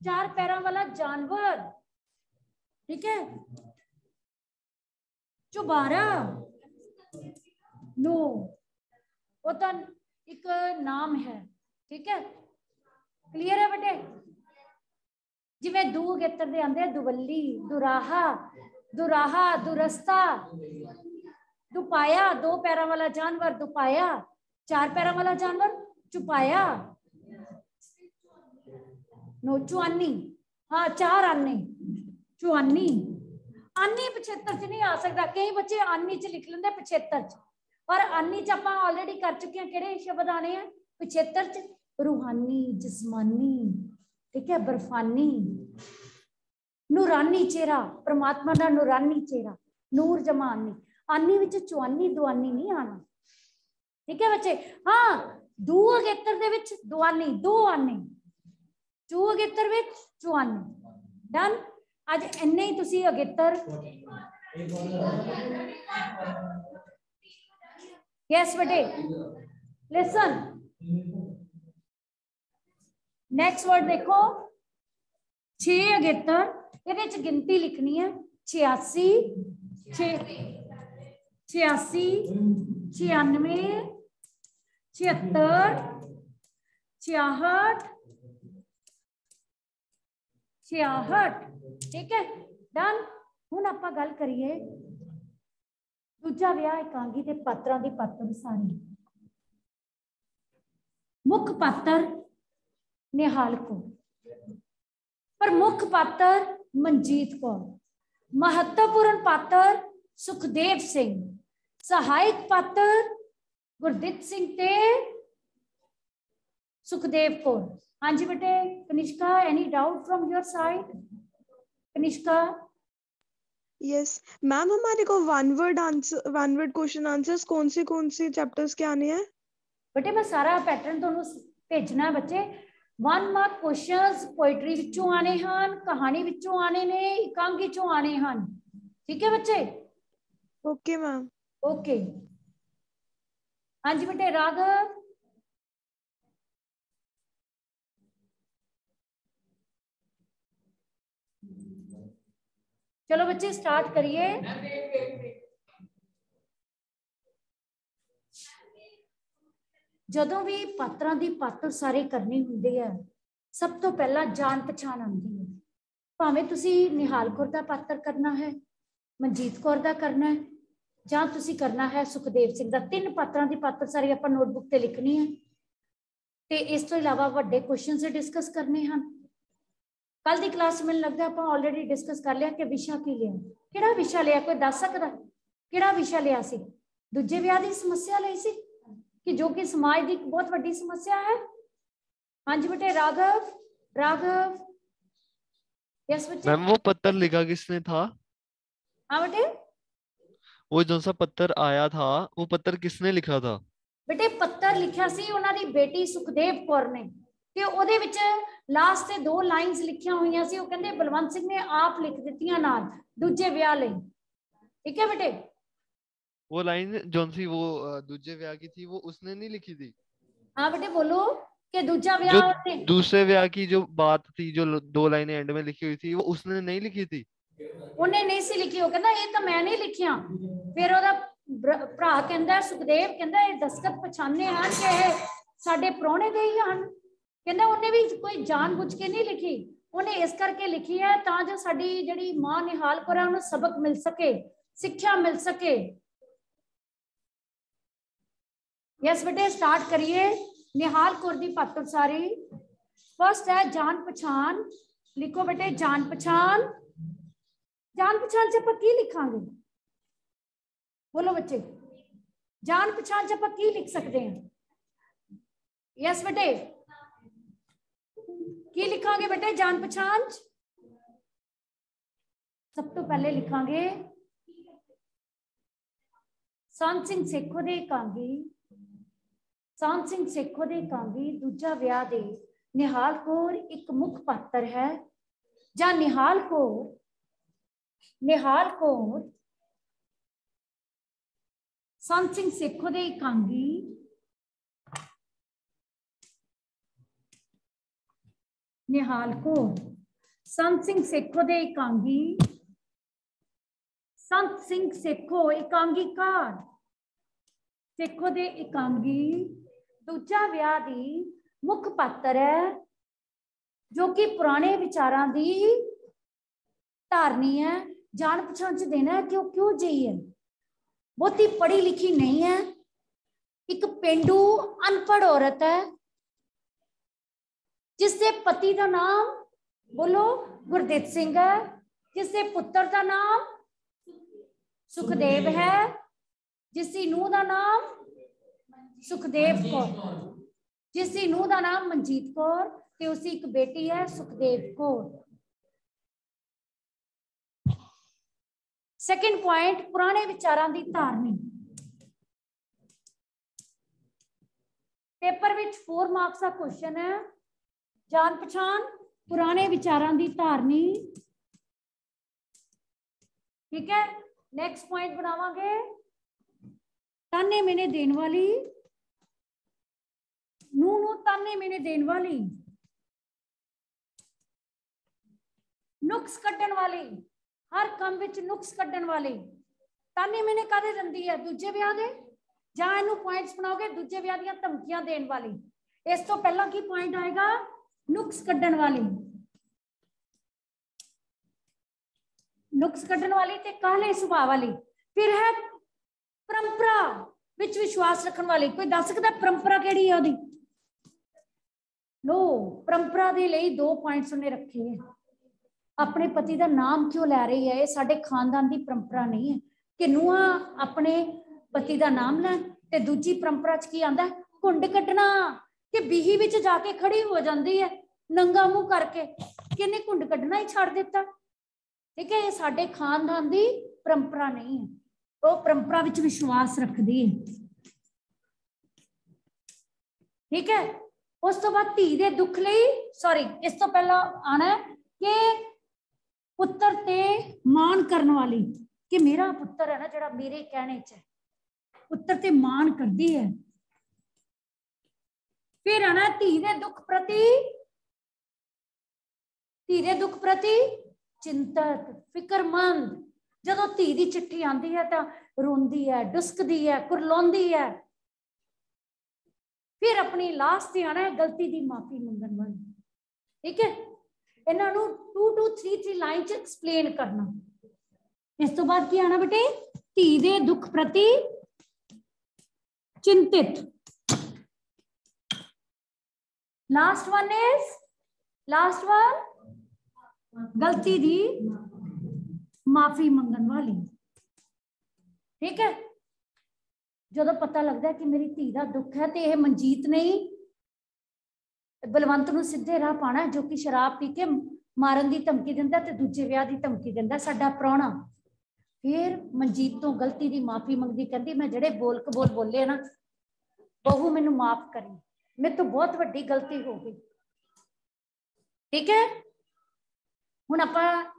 चार पैरों वाला जानवर। ठीक है? चुबारा नो। वो तो एक नाम है, ठीक है? क्लियर है बेटे? जिमें दू गेतर दे आंदे दुवल्ली दुराहा दुराहा दुरस्ता दुपाया दो पैरों वाला जानवर दुपाया चार पैरों वाला जानवर, चुपाया। नो, चुआनी। हाँ चार आने। चुआनी। आनी पचहत्तर च नहीं आ सकता कई बच्चे आनी च लिख लेंगे पचहत्तर च। और अन्नी च ऑलरेडी कर चुके हैं कि शब्द आने हैं पिछेत्र रूहानी, जिसमानी, ठीक है बर्फानी। नूरानी चेहरा। परमात्मा का नूरानी चेहरा। नूर जमा आनी चुआनी, दुआनी नहीं आना। ठीक है बच्चे? हाँ दू अगेत्र दुआनी, दो आने। चू अगेत्र चुआनी। डन अज इन्ने ही अगेत्र यस बेटे लिसन नेक्स्ट वर्ड देखो. छे अगेत्र ये गिनती लिखनी है. छियासी. छे छियासी. छियानवे. छिहत्तर. छियाहठ. छियाहठ. ठीक है? डन हूँ आप गल करिए. ਦੂਜਾ ਵਿਆਹ ਇਕਾਂਗੀ ਦੇ ਪਾਤਰਾਂ ਦੀ ਪਾਤਰ ਵਿਸਾਰੀ ਮੁੱਖ ਪਾਤਰ ਨਿਹਾਲ ਕੋ ਪ੍ਰਮੁੱਖ ਪਾਤਰ ਮਨਜੀਤ ਕੌਰ ਮਹੱਤਵਪੂਰਨ ਪਾਤਰ ਸੁਖਦੇਵ ਸਿੰਘ ਸਹਾਇਕ ਪਾਤਰ ਗੁਰਦਿੱਤ ਸਿੰਘ ਤੇ ਸੁਖਦੇਵ ਕੌਰ ਹਾਂਜੀ ਬੇਟੇ Kanishka any doubt from your side Kanishka yes ma'am हमारे को one word answer one word question answers कौन से कौन से चैप्टर्स के आने हैं ਬੇਟੇ ਮੈਂ ਸਾਰਾ ਪੈਟਰਨ ਤੁਹਾਨੂੰ ਭੇਜਣਾ ਬੱਚੇ ਵਨ ਮਾਰਕ ਕੁਐਸਚਨਸ ਪੋਇਟਰੀ ਵਿੱਚੋਂ ਆਣੇ ਹਨ ਕਹਾਣੀ ਵਿੱਚੋਂ ਆਣੇ ਨੇ ਇਕਾਂਗੀ ਵਿੱਚੋਂ ਆਣੇ ਹਨ ਠੀਕ ਹੈ ਬੱਚੇ ओके मैम ਓਕੇ ਹਾਂਜੀ ਬੇਟੇ ਰਾਘਵ ਚਲੋ ਬੱਚੇ ਸਟਾਰਟ ਕਰੀਏ ਜਦੋਂ ਵੀ ਪਾਤਰਾਂ ਦੀ ਪਾਤਰ ਸਾਰੇ ਕਰਨੀ ਹੁੰਦੀ ਹੈ ਸਭ ਤੋਂ ਪਹਿਲਾਂ ਜਾਣ ਪਛਾਣ ਆਉਂਦੀ ਹੈ ਭਾਵੇਂ ਤੁਸੀਂ ਨਿਹਾਲ ਕੌਰ ਦਾ ਪਾਤਰ ਕਰਨਾ ਹੈ ਮਨਜੀਤ ਕੌਰ ਦਾ ਕਰਨਾ ਹੈ ਜਾਂ ਤੁਸੀਂ ਕਰਨਾ ਹੈ ਸੁਖਦੇਵ ਸਿੰਘ ਦਾ ਤਿੰਨ ਪਾਤਰਾਂ ਦੀ ਪਾਤਰ ਸਾਰੀ ਆਪਾਂ ਨੋਟਬੁੱਕ ਤੇ ਲਿਖਣੀ ਹੈ ਤੇ ਇਸ ਤੋਂ ਇਲਾਵਾ ਵੱਡੇ ਕੁਐਸਚਨਸ ਡਿਸਕਸ ਕਰਨੇ ਹਨ ਕੱਲ ਦੀ ਕਲਾਸ ਮੈਨੂੰ ਲੱਗਦਾ ਆਪਾਂ ਆਲਰੇਡੀ ਡਿਸਕਸ ਕਰ ਲਿਆ ਕਿ ਵਿਸ਼ਾ ਕੀ ਲਿਆ ਕਿਹੜਾ ਵਿਸ਼ਾ ਲਿਆ ਕੋਈ ਦੱਸ ਸਕਦਾ ਕਿਹੜਾ ਵਿਸ਼ਾ ਲਿਆ ਸੀ ਦੂਜੇ ਵਿਆਹ ਦੀ ਸਮੱਸਿਆ ਲਈ ਸੀ ਕਿ ਜੋ ਕਿ ਸਮਾਜ ਦੀ ਇੱਕ ਬਹੁਤ ਵੱਡੀ ਸਮੱਸਿਆ ਹੈ ਹਾਂਜੀ ਬੇਟੇ ਰਾਘਵ राघव यस बच्चे मैम वो पत्थर लिखा किसने था हाँ बेटे वो जो सा पत्थर आया था वो पत्थर किसने लिखा था ਬੇਟੇ ਪੱਤਰ ਲਿਖਿਆ ਸੀ ਉਹਨਾਂ ਦੀ ਬੇਟੀ ਸੁਖਦੇਵ ਕੌਰ ਨੇ ਤੇ ਉਹਦੇ ਵਿੱਚ ਲਾਸਟ ਤੇ ਦੋ ਲਾਈਨਸ ਲਿਖੀਆਂ ਹੋਈਆਂ ਸੀ ਉਹ ਕਹਿੰਦੇ ਬਲਵੰਤ ਸਿੰਘ ਨੇ ਆਪ ਲਿਖ ਦਿੱਤੀਆਂ ਨਾਲ ਦੂਜੇ ਵਿਆਹ ਲਈ ਠੀਕ ਹੈ ਬੇਟੇ वो लाइन जौन सी वो अ, दूजे ब्याह की थी वो उसने नहीं लिखी थी ਹਾਂ ਬੇਟੇ ਬੋਲੋ ਕਿ ਦੂਜਾ जो ਵਿਆਹ ਉਹਨੇ दूसरे ब्याह की जो बात थी जो ल- दो लाइनें एंड में लिखी हुई थी वो उसने नहीं लिखी थी ਉਹਨੇ ਨਹੀਂ ਸੀ ਲਿਖੀ ਉਹ ਕਹਿੰਦਾ ਇਹ ਤਾਂ ਮੈਂ ਨਹੀਂ ਲਿਖੀਆਂ ਫਿਰ ਉਹਦਾ ਬਰ- ਭਰਾ ਕਹਿੰਦਾ ਸੁਖਦੇਵ ਕਹਿੰਦਾ ਇਹ ਦਸਤਖਤ ਪਛਾਣੇ ਹਨ ਕਿ ਇਹ ਸਾਡੇ ਪ੍ਰਾਹੁਣੇ ਦੇ ਹੀ ਹਨ ਕਹਿੰਦਾ ਉਹਨੇ ਵੀ ਕੋਈ ਜਾਣਬੁੱਝ ਕੇ ਨਹੀਂ ਲਿਖੀ ਉਹਨੇ ਇਸ ਕਰਕੇ ਲਿਖੀ ਹੈ ਤਾਂ ਜੋ ਸਾਡੀ ਜਿਹੜੀ ਮਾਂ ਨਿਹਾਲ ਕੌਰ ਹੈ ਉਹਨੂੰ ਸਬਕ ਮਿਲ ਸਕੇ ਸਿੱਖਿਆ ਮਿਲ ਸਕੇ ਯਸ ਬੇਟੇ ਸਟਾਰਟ ਕਰੀਏ ਨਿਹਾਲ ਕੌਰ ਦੀ ਪਾਤਰ ਸਾਰੀ ਫਸਟ ਹੈ ਜਾਣ ਪਛਾਣ ਲਿਖੋ ਬੇਟੇ ਜਾਣ ਪਛਾਣ ਜਾਣ ਪਛਾਣ ਚ ਆਪਾਂ ਕੀ ਲਿਖਾਂਗੇ ਬੋਲੋ ਬੱਚੇ ਜਾਣ ਪਛਾਣ ਚ ਆਪਾਂ ਕੀ ਲਿਖ ਸਕਦੇ ਹਾਂ ਯਸ ਬੇਟੇ ਕੀ ਲਿਖਾਂਗੇ ਬੇਟੇ ਜਾਣ ਪਛਾਣ ਚ ਸਭ ਤੋਂ ਪਹਿਲੇ ਲਿਖਾਂਗੇ ਸੰਤ ਸਿੰਘ ਸੇਖੋ ਦੇ ਕਾਂਗੀ ਸੰਤ ਸਿੰਘ ਸੇਖੋ ਦੇ ਕਾਂਗੀ ਦੂਜਾ ਵਿਆਹ ਦੇ ਨਿਹਾਲ ਕੌਰ ਇੱਕ ਮੁੱਖ ਪਾਤਰ ਹੈ ਜਾਂ ਨਿਹਾਲ ਕੌਰ ਨਿਹਾਲ ਕੌਰ ਸੰਤ ਸਿੰਘ ਸੇਖੋ ਦੇ ਇਕਾਂਗੀ ਨਿਹਾਲ ਕੌਰ ਸੰਤ ਸਿੰਘ ਸੇਖੋ ਦੇ ਇਕਾਂਗੀ ਸੰਤ ਸਿੰਘ ਸੇਖੋ ਇਕਾਂਗੀਕਾਰ ਸੇਖੋ ਦੇ ਇਕਾਂਗੀ ਦੂਜਾ ਵਿਆਹ ਦੀ ਮੁੱਖ ਪਾਤਰ ਹੈ ਜੋ ਕਿ ਪੁਰਾਣੇ ਵਿਚਾਰਾਂ ਦੀ ਧਾਰਨੀ ਹੈ ਜਾਣ ਪਛਾਣ ਚ ਦੇਣਾ ਹੈ ਕਿ ਉਹ ਕਿਉਂ ਜਿਹੀ ਹੈ ਬਹੁਤੀ ਪੜ੍ਹੀ ਲਿਖੀ ਨਹੀਂ ਹੈ ਇੱਕ ਪਿੰਡੂ ਅਨਪੜ੍ਹ ਔਰਤ ਹੈ ਜਿਸ ਦੇ ਪਤੀ ਦਾ ਨਾਮ ਬੋਲੋ ਗੁਰਦਿੱਤ ਸਿੰਘ ਹੈ ਜਿਸ ਦੇ ਪੁੱਤਰ ਦਾ ਨਾਮ ਸੁਖਦੇਵ ਹੈ ਜਿਸ ਦੀ ਨੂੰਹ ਦਾ ਨਾਮ ਸੁਖਦੇਵ ਕੌਰ ਜਿਸ ਦੀ ਨੂੰਹ ਦਾ ਨਾਮ ਮਨਜੀਤ ਕੌਰ ਤੇ ਉਸ ਦੀ ਇੱਕ ਬੇਟੀ ਹੈ ਸੁਖਦੇਵ ਕੌਰ ਸੈਕਿੰਡ ਪੁਆਇੰਟ ਪੁਰਾਣੇ ਵਿਚਾਰਾਂ ਦੀ ਧਾਰਨੀ ਪੇਪਰ ਵਿੱਚ 4 ਮਾਰਕਸ ਦਾ ਕੁਐਸਚਨ ਹੈ ਜਾਣ ਪਛਾਣ ਪੁਰਾਣੇ ਵਿਚਾਰਾਂ ਦੀ ਧਾਰਨੀ ਠੀਕ ਹੈ ਨੈਕਸਟ ਪੁਆਇੰਟ ਬਣਾਵਾਂਗੇ ਤਾਨੇ ਮੈਨੇ ਦੇਣ ਵਾਲੀ ਨੂੰ ਨੂੰ ਤਾਨੇ ਮੈਨੇ ਦੇਣ ਵਾਲੀ ਨੁਕਸ ਕੱਢਣ ਵਾਲੀ ਹਰ ਕੰਮ ਵਿੱਚ ਨੁਕਸ ਕੱਢਣ ਵਾਲੀ ਤਾਨੇ ਮੈਨੇ ਕਾਦੇ ਦਿੰਦੀ ਹੈ ਦੂਜੇ ਵਿਆਹ ਦੇ ਜਾਂ ਇਹਨੂੰ ਪੁਆਇੰਟਸ ਬਣਾਓਗੇ ਦੂਜੇ ਵਿਆਹ ਦੀਆਂ ਧਮਕੀਆਂ ਦੇਣ ਵਾਲੀ ਇਸ ਤੋਂ ਪਹਿਲਾਂ ਕੀ ਪੁਆਇੰਟ ਆਏਗਾ ਨੁਕਸ ਕੱਢਣ ਵਾਲੀ ਨੁਕਸ ਕੱਢਣ ਵਾਲੀ ਤੇ ਕਾਲੇ ਸੁਭਾਅ ਵਾਲੀ ਫਿਰ ਹੈ ਪਰੰਪਰਾ ਵਿੱਚ ਵਿਸ਼ਵਾਸ ਰੱਖਣ ਵਾਲੀ ਕੋਈ ਦੱਸ ਸਕਦਾ ਪਰੰਪਰਾ ਕਿਹੜੀ ਹੈ ਉਹਦੀ ਨੋ ਪਰੰਪਰਾ ਦੇ ਲਈ ਦੋ ਪੁਆਇੰਟਸ ਉਹਨੇ ਰੱਖੇ ਹੈ ਆਪਣੇ ਪਤੀ ਦਾ ਨਾਮ ਕਿਉਂ ਲੈ ਰਹੀ ਹੈ ਇਹ ਸਾਡੇ ਖਾਨਦਾਨ ਦੀ ਪਰੰਪਰਾ ਨਹੀਂ ਹੈ ਕਿ ਨੂੰਹਾਂ ਆਪਣੇ ਪਤੀ ਦਾ ਨਾਮ ਲੈਣ ਤੇ ਦੂਜੀ ਪਰੰਪਰਾ ਚ ਕੀ ਆਂਦਾ ਘੁੰਡ ਕੱਢਣਾ ਕਿ ਬੀਹੀ ਵਿੱਚ ਜਾ ਕੇ ਖੜੀ ਹੋ ਜਾਂਦੀ ਹੈ ਨੰਗਾ ਮੂੰਹ ਕਰਕੇ ਕਿ ਇਹਨੇ ਘੁੰਡ ਕੱਢਣਾ ਹੀ ਛੱਡ ਦਿੱਤਾ ਠੀਕ ਹੈ ਇਹ ਸਾਡੇ ਖਾਨਦਾਨ ਦੀ ਪਰੰਪਰਾ ਨਹੀਂ ਹੈ ਉਹ ਪਰੰਪਰਾ ਵਿੱਚ ਵਿਸ਼ਵਾਸ ਰੱਖਦੀ ਹੈ ਠੀਕ ਹੈ ਉਸ ਤੋਂ ਬਾਅਦ ਧੀ ਦੇ ਦੁੱਖ ਲਈ ਸੌਰੀ ਇਸ ਤੋਂ ਪਹਿਲਾਂ ਆਣਾ ਕਿ ਪੁੱਤਰ ਤੇ ਮਾਣ ਕਰਨ ਵਾਲੀ ਕਿ ਮੇਰਾ ਪੁੱਤਰ ਹੈ ਨਾ ਜਿਹੜਾ ਮੇਰੇ ਕਹਿਣੇ 'ਚ ਹੈ ਪੁੱਤਰ ਤੇ ਮਾਣ ਕਰਦੀ ਹੈ ਫਿਰ ਆਣਾ ਧੀ ਦੇ ਦੁੱਖ ਪ੍ਰਤੀ ਧੀ ਦੇ ਦੁੱਖ ਪ੍ਰਤੀ ਚਿੰਤਤ ਫਿਕਰਮੰਦ ਜਦੋਂ ਧੀ ਦੀ ਚਿੱਠੀ ਆਂਦੀ ਹੈ ਤਾਂ ਰੋਂਦੀ ਹੈ ਡੁਸਕਦੀ ਹੈ ਕੁਰਲਾਉਂਦੀ ਹੈ ਫਿਰ ਆਪਣੀ ਲਾਸਟ ਤੇ ਆਣਾ ਹੈ ਗਲਤੀ ਦੀ ਮਾਫੀ ਮੰਗਣ ਵਾਲੀ ਠੀਕ ਹੈ ਇਹਨਾਂ ਨੂੰ 2 ਟੂ 3 3 ਲਾਈਨ ਚ ਐਕਸਪਲੇਨ ਕਰਨਾ ਇਸ ਤੋਂ ਬਾਅਦ ਕੀ ਆਣਾ ਬੇਟੇ ਧੀ ਦੇ ਦੁੱਖ ਪ੍ਰਤੀ ਚਿੰਤਿਤ last one is last one ਗਲਤੀ ਦੀ ਮਾਫੀ ਮੰਗਣ ਵਾਲੀ ਠੀਕ ਹੈ ਜਦੋਂ ਪਤਾ ਲੱਗਦਾ ਕਿ ਮੇਰੀ ਧੀ ਦਾ ਦੁੱਖ ਹੈ ਤੇ ਇਹ ਮਨਜੀਤ ਨਹੀਂ ਬਲਵੰਤ ਨੂੰ ਸਿੱਧੇ ਰਾਹ ਪਾਣਾ ਜੋ ਕਿ ਸ਼ਰਾਬ ਪੀ ਕੇ ਮਾਰਨ ਦੀ ਧਮਕੀ ਦਿੰਦਾ ਤੇ ਦੂਜੇ ਵਿਆਹ ਦੀ ਧਮਕੀ ਦਿੰਦਾ ਸਾਡਾ ਪ੍ਰਾਹੁਣਾ ਫਿਰ ਮਨਜੀਤ ਤੋਂ ਗਲਤੀ ਦੀ ਮਾਫੀ ਮੰਗਦੀ ਕਹਿੰਦੀ ਮੈਂ ਜਿਹੜੇ ਬੋਲ ਕਬੋਲ ਬੋਲੇ ਨਾ ਬਹੂ ਮੈਨੂੰ ਮਾਫ ਕਰੀ मेरे तो बहुत वही गलती हो गई। ठीक है? हूँ आप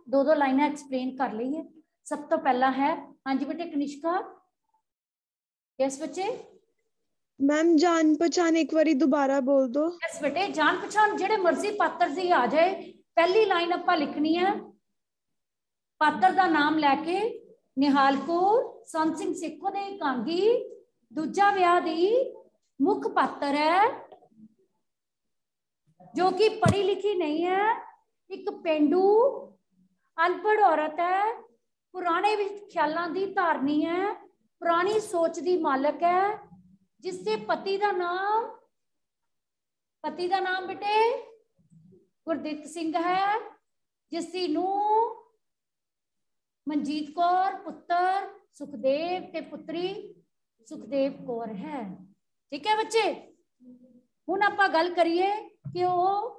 दो, -दो लाइन एक्सप्लेन कर लीए सब तो पहला है। हाँ जी बेटे कनिष्का? यस बच्चे? मैम जान पहचान एक बार दोबारा बोल दो। यस बेटे जान पहचान जेडे मर्ज़ी पात्र से आ जाए पहली लाइन आप लिखनी है। पात्र का नाम लैके निहाल कौर संत सिंह सिखो ने कंगी दूजा विह मुख पात्र है। ਜੋ ਕਿ ਪੜ੍ਹੀ ਲਿਖੀ ਨਹੀਂ ਹੈ ਇੱਕ ਪਿੰਡੂ ਅਨਪੜ੍ਹ ਔਰਤ ਹੈ ਪੁਰਾਣੇ ਵਿੱਚ ਖਿਆਲਾਂ ਦੀ ਧਾਰਨੀ ਹੈ ਪੁਰਾਣੀ ਸੋਚ ਦੀ ਮਾਲਕ ਹੈ ਜਿਸ ਦੇ ਪਤੀ ਦਾ ਨਾਮ ਪਤੀ ਦਾ ਨਾਮ ਬੇਟੇ ਗੁਰਦੀਪ ਸਿੰਘ ਹੈ ਜਿਸ ਦੀ ਨੂੰ ਮਨਜੀਤ ਕੌਰ ਪੁੱਤਰ ਸੁਖਦੇਵ ਤੇ ਪੁੱਤਰੀ ਸੁਖਦੇਵ ਕੌਰ ਹੈ ਠੀਕ ਹੈ ਬੱਚੇ ਹੁਣ ਆਪਾਂ ਗੱਲ ਕਰੀਏ ਕਿ ਉਹ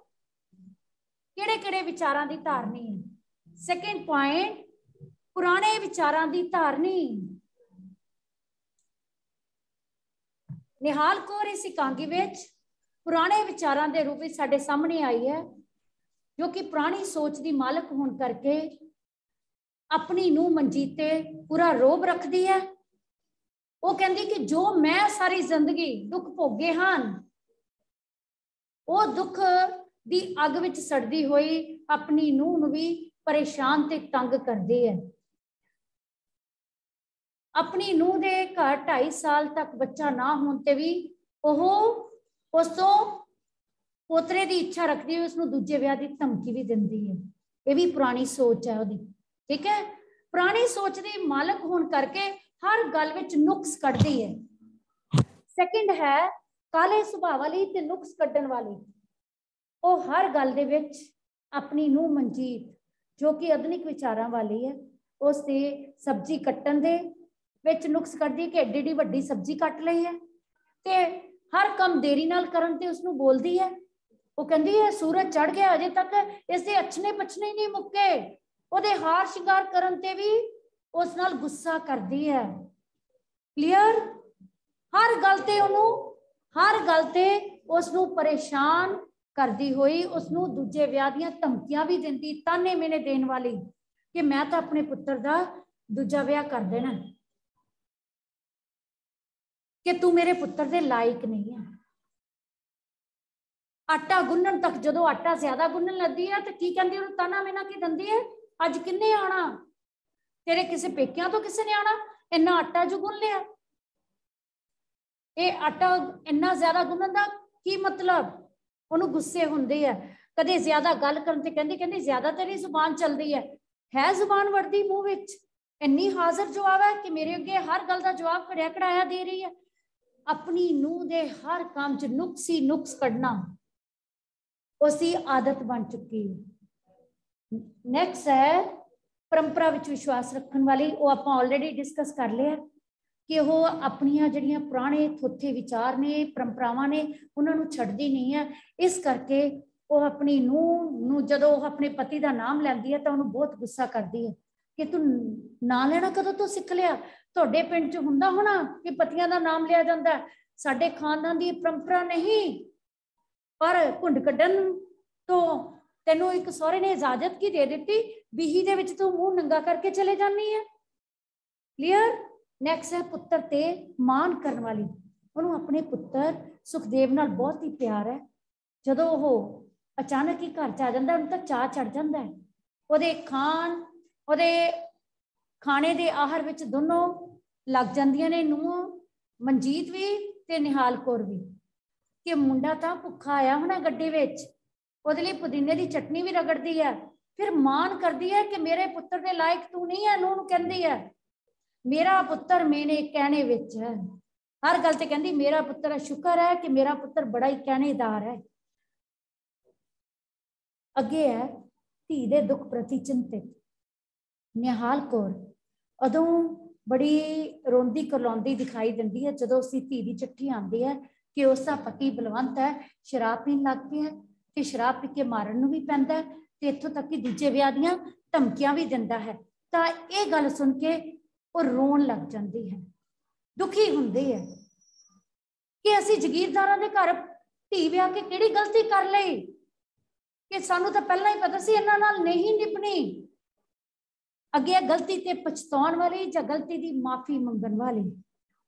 ਕਿਹੜੇ ਕਿਹੜੇ ਵਿਚਾਰਾਂ ਦੀ ਧਾਰਨੀ ਹੈ ਸੈਕੰਡ ਪੁਆਇੰਟ ਪੁਰਾਣੇ ਵਿਚਾਰਾਂ ਦੀ ਧਾਰਨੀ ਨਿਹਾਲ ਕੌਰ ਇਸ ਇਕਾਂਗੀ ਵਿੱਚ ਪੁਰਾਣੇ ਵਿਚਾਰਾਂ ਦੇ ਰੂਪ ਵਿੱਚ ਸਾਡੇ ਸਾਹਮਣੇ ਆਈ ਹੈ ਜੋ ਕਿ ਪੁਰਾਣੀ ਸੋਚ ਦੀ ਮਾਲਕ ਹੋਣ ਕਰਕੇ ਆਪਣੀ ਨੂੰ ਮਨਜੀਤ ਤੇ ਪੂਰਾ ਰੋਬ ਰੱਖਦੀ ਹੈ ਉਹ ਕਹਿੰਦੀ ਕਿ ਜੋ ਮੈਂ ਸਾਰੀ ਜ਼ਿੰਦਗੀ ਦੁੱਖ ਭੋਗੇ ਹਨ ਉਹ ਦੁੱਖ ਦੀ ਅੱਗ ਵਿੱਚ ਸੜਦੀ ਹੋਈ ਆਪਣੀ ਨੂੰਹ ਨੂੰ ਵੀ ਪਰੇਸ਼ਾਨ ਤੇ ਤੰਗ ਕਰਦੀ ਹੈ। ਆਪਣੀ ਨੂੰਹ ਦੇ ਘਰ 2.5 ਸਾਲ ਤੱਕ ਬੱਚਾ ਨਾ ਹੋਣ ਤੇ ਵੀ ਉਹ ਉਸ ਤੋਂ ਪੋਤਰੇ ਦੀ ਇੱਛਾ ਰੱਖਦੀ ਹੋਈ ਉਸ ਨੂੰ ਦੂਜੇ ਵਿਆਹ ਦੀ ਧਮਕੀ ਵੀ ਦਿੰਦੀ ਹੈ। ਇਹ ਵੀ ਪੁਰਾਣੀ ਸੋਚ ਹੈ ਉਹਦੀ, ਠੀਕ ਹੈ? ਪੁਰਾਣੀ ਸੋਚ ਦੇ ਮਾਲਕ ਹੋਣ ਕਰਕੇ ਹਰ ਗੱਲ ਵਿੱਚ ਨੁਕਸ ਕੱਢਦੀ ਹੈ। ਸੈਕਿੰਡ ਹੈ ਕਾਲੇ ਸੁਭਾਅ ਵਾਲੀ ਤੇ ਨੁਕਸ ਕੱਢਣ ਵਾਲੀ ਉਹ ਹਰ ਗੱਲ ਦੇ ਵਿੱਚ ਆਪਣੀ ਨੂੰ ਮਨਜੀਤ ਜੋ ਕਿ ਆਧੁਨਿਕ ਵਿਚਾਰਾਂ ਵਾਲੀ ਹੈ ਉਸ ਦੇ ਸਬਜ਼ੀ ਕੱਟਣ ਦੇ ਵਿੱਚ ਨੁਕਸ ਕੱਢਦੀ ਹੈ ਕਿ ਐਡੀ ਏਡੀ ਵੱਡੀ ਸਬਜ਼ੀ ਕੱਟ ਲਈ ਹੈ ਤੇ ਹਰ ਕੰਮ ਦੇਰੀ ਨਾਲ ਕਰਨ ਤੇ ਉਸ ਨੂੰ ਬੋਲਦੀ ਹੈ ਉਹ ਕਹਿੰਦੀ ਹੈ ਸੂਰਜ ਚੜ ਗਿਆ ਅਜੇ ਤੱਕ ਇਸ ਦੇ ਅਛਨੇ ਪਛਨੇ ਨਹੀਂ ਮੁੱਕੇ ਉਹਦੇ ਹਾਰ ਸ਼ਿੰਗਾਰ ਕਰਨ ਤੇ ਵੀ ਉਸ ਨਾਲ ਗੁੱਸਾ ਕਰਦੀ ਹੈ ਕਲੀਅਰ ਹਰ ਗੱਲ ਤੇ ਉਹਨੂੰ ਹਰ ਗੱਲ ਤੇ ਉਸ ਨੂੰ ਪਰੇਸ਼ਾਨ ਕਰਦੀ ਹੋਈ ਉਸ ਨੂੰ ਦੂਜੇ ਵਿਆਹ ਦੀਆਂ ਧਮਕੀਆਂ ਵੀ ਦਿੰਦੀ ਤਾਨੇ ਮੇਨੇ ਦੇਣ ਵਾਲੀ ਕਿ ਮੈਂ ਤਾਂ ਆਪਣੇ ਪੁੱਤਰ ਦਾ ਦੂਜਾ ਵਿਆਹ ਕਰ ਦੇਣਾ ਕਿ ਤੂੰ ਮੇਰੇ ਪੁੱਤਰ ਦੇ ਲਾਇਕ ਨਹੀਂ ਹੈ ਆਟਾ ਗੁੰਨਣ ਤੱਕ ਜਦੋਂ ਆਟਾ ਜ਼ਿਆਦਾ ਗੁੰਨਣ ਲੱਗਦੀ ਹੈ ਤਾਂ ਕੀ ਕਹਿੰਦੀ ਉਹਨੂੰ ਤਾਨਾ ਮੇਨਾ ਕੀ ਦਿੰਦੀ ਹੈ ਅੱਜ ਕਿੰਨੇ ਆਣਾ ਤੇਰੇ ਕਿਸੇ ਪੇਕਿਆਂ ਤੋਂ ਕਿਸੇ ਨੇ ਆਣਾ ਇੰਨਾ ਆਟਾ ਜੋ ਗੁੰਨ ਲਿਆ ਇਹ ਆਟਾ ਇੰਨਾ ਜ਼ਿਆਦਾ ਗੁੰਨਣ ਦਾ ਕੀ ਮਤਲਬ? ਉਹਨੂੰ ਗੁੱਸੇ ਹੁੰਦੇ ਹੈ ਕਦੇ ਜ਼ਿਆਦਾ ਗੱਲ ਕਰਨ ਤੇ ਕਹਿੰਦੀ ਕਹਿੰਦੀ ਜ਼ਿਆਦਾ ਤੇਰੀ ਜ਼ੁਬਾਨ ਚੱਲਦੀ ਹੈ ਹੈ ਜ਼ੁਬਾਨ ਵੜਦੀ ਮੂੰਹ ਵਿੱਚ? ਇੰਨੀ ਹਾਜ਼ਰ ਜਵਾਬ ਹੈ ਕਿ ਮੇਰੇ ਅੱਗੇ ਹਰ ਗੱਲ ਦਾ ਜਵਾਬ ਕੜਿਆ ਕੜਾਇਆ ਦੇ ਰਹੀ ਹੈ ਆਪਣੀ ਨੂੰਹ ਦੇ ਹਰ ਕੰਮ 'ਚ ਨੁਕਸੀ ਨੁਕਸ ਕੱਢਣਾ। ਉਸਦੀ ਆਦਤ ਬਣ ਚੁੱਕੀ ਹੈ ਨੈਕਸਟ ਹੈ ਪਰੰਪਰਾ ਵਿੱਚ ਵਿਸ਼ਵਾਸ ਰੱਖਣ ਵਾਲੀ। ਉਹ ਆਪਾਂ ਆਲਰੇਡੀ ਡਿਸਕਸ ਕਰ ਲਿਆ। ਕਿ ਉਹ ਆਪਣੀਆਂ ਜਿਹੜੀਆਂ ਪੁਰਾਣੇ ਥੋਥੇ ਵਿਚਾਰ ਨੇ ਪਰੰਪਰਾਵਾਂ ਨੇ ਉਹਨਾਂ ਨੂੰ ਛੱਡਦੀ ਨਹੀਂ ਹੈ ਇਸ ਕਰਕੇ ਉਹ ਆਪਣੀ ਨੂੰ ਨੂੰ ਜਦੋਂ ਉਹ ਆਪਣੇ ਪਤੀ ਦਾ ਨਾਮ ਲੈਂਦੀ ਹੈ ਤਾਂ ਉਹਨੂੰ ਬਹੁਤ ਗੁੱਸਾ ਕਰਦੀ ਹੈ ਕਿ ਤੂੰ ਨਾਂ ਲੈਣਾ ਕਦੋਂ ਤੋਂ ਸਿੱਖ ਲਿਆ ਤੁਹਾਡੇ ਪਿੰਡ 'ਚ ਹੁੰਦਾ ਹੋਣਾ ਕਿ ਪਤੀਆਂ ਦਾ ਨਾਮ ਲਿਆ ਜਾਂਦਾ ਸਾਡੇ ਖਾਨਦਾਨ ਦੀ ਪਰੰਪਰਾ ਨਹੀਂ ਪਰ ਘੁੰਡ ਕੱਢਣ ਤੋਂ ਤੈਨੂੰ ਇੱਕ ਸਹੁਰੇ ਨੇ ਇਜਾਜ਼ਤ ਕੀ ਦੇ ਦਿੱਤੀ ਬੀਹੀ ਦੇ ਵਿੱਚ ਤੂੰ ਮੂੰਹ ਨੰਗਾ ਕਰਕੇ ਚਲੇ ਜਾਨੀ ਹੈ ਕਲੀਅਰ ਨੈਕਸਟ ਹੈ ਪੁੱਤਰ ਤੇ ਮਾਨ ਕਰਨ ਵਾਲੀ ਉਹਨੂੰ ਆਪਣੇ ਪੁੱਤਰ ਸੁਖਦੇਵ ਨਾਲ ਬਹੁਤ ਹੀ ਪਿਆਰ ਹੈ ਜਦੋਂ ਉਹ ਅਚਾਨਕ ਹੀ ਘਰ ਚ ਆ ਜਾਂਦਾ ਉਹਨੂੰ ਤਾਂ ਚਾਹ ਚੜ ਜਾਂਦਾ ਹੈ ਉਹਦੇ ਖਾਣ ਉਹਦੇ ਖਾਣੇ ਦੇ ਆਹਾਰ ਵਿੱਚ ਦੋਨੋਂ ਲੱਗ ਜਾਂਦੀਆਂ ਨੇ ਨੂੰ ਮਨਜੀਤ ਵੀ ਤੇ ਨਿਹਾਲ ਕੌਰ ਵੀ ਕਿ ਮੁੰਡਾ ਤਾਂ ਭੁੱਖਾ ਆਇਆ ਹੋਣਾ ਗੱਡੀ ਵਿੱਚ ਉਹਦੇ ਲਈ ਪੁਦੀਨੇ ਦੀ ਚਟਨੀ ਵੀ ਰਗੜਦੀ ਹੈ ਫਿਰ ਮਾਨ ਕਰਦੀ ਹੈ ਕਿ ਮੇਰੇ ਪੁੱਤਰ ਦੇ ਲਾਇਕ ਤੂੰ ਨਹੀਂ ਹੈ ਨੂੰ ਕਹਿੰਦੀ ਹੈ ਮੇਰਾ ਪੁੱਤਰ ਮੈਨੇ ਕਹਿਣੇ ਵਿੱਚ ਹੈ ਹਰ ਗੱਲ ਤੇ ਕਹਿੰਦੀ ਮੇਰਾ ਪੁੱਤਰ ਸ਼ੁਕਰ ਹੈ ਕਿ ਮੇਰਾ ਪੁੱਤਰ ਬੜਾ ਹੀ ਕਹਿਣੇਦਾਰ ਹੈ ਅੱਗੇ ਹੈ ਧੀ ਦੇ ਦੁੱਖ ਪ੍ਰਤੀ ਚਿੰਤਿਤ ਨਿਹਾਲ ਕੌਰ ਉਦੋਂ ਬੜੀ ਰੋਂਦੀ ਕਰਲਾਉਂਦੀ ਦਿਖਾਈ ਦਿੰਦੀ ਹੈ ਜਦੋਂ ਉਸਦੀ ਧੀ ਦੀ ਚਿੱਠੀ ਆਉਂਦੀ ਹੈ ਕਿ ਉਸ ਦਾ ਪਤੀ ਬਲਵੰਤ ਹੈ ਸ਼ਰਾਬ ਪੀਣ ਲੱਗ ਪਿਆ ਹੈ ਤੇ ਸ਼ਰਾਬ ਪੀ ਕੇ ਮਾਰਨ ਨੂੰ ਵੀ ਪੈਂਦਾ ਹੈ ਤੇ ਇੱਥੋਂ ਤੱਕ ਕਿ ਦੂਜੇ ਵਿਆਹ ਦੀਆਂ ਧਮਕੀਆਂ ਵੀ ਦਿੰਦਾ ਹੈ ਤਾਂ ਇਹ ਗੱਲ ਸੁਣ ਕੇ ਉਹ ਰੋਣ ਲੱਗ ਜਾਂਦੀ ਹੈ ਦੁਖੀ ਹੁੰਦੀ ਹੈ ਕਿ ਅਸੀਂ ਜ਼ਗੀਰਦਾਰਾਂ ਦੇ ਘਰ ਧੀ ਵਿਆਹ ਕੇ ਕਿਹੜੀ ਗਲਤੀ ਕਰ ਲਈ ਕਿ ਸਾਨੂੰ ਤਾਂ ਪਹਿਲਾਂ ਹੀ ਪਤਾ ਸੀ ਇਹਨਾਂ ਨਾਲ ਨਹੀਂ ਨਿਭਣੀ ਅੱਗੇ ਇਹ ਗਲਤੀ ਤੇ ਪਛਤਾਉਣ ਵਾਲੀ ਜਾਂ ਗਲਤੀ ਦੀ ਮਾਫੀ ਮੰਗਣ ਵਾਲੀ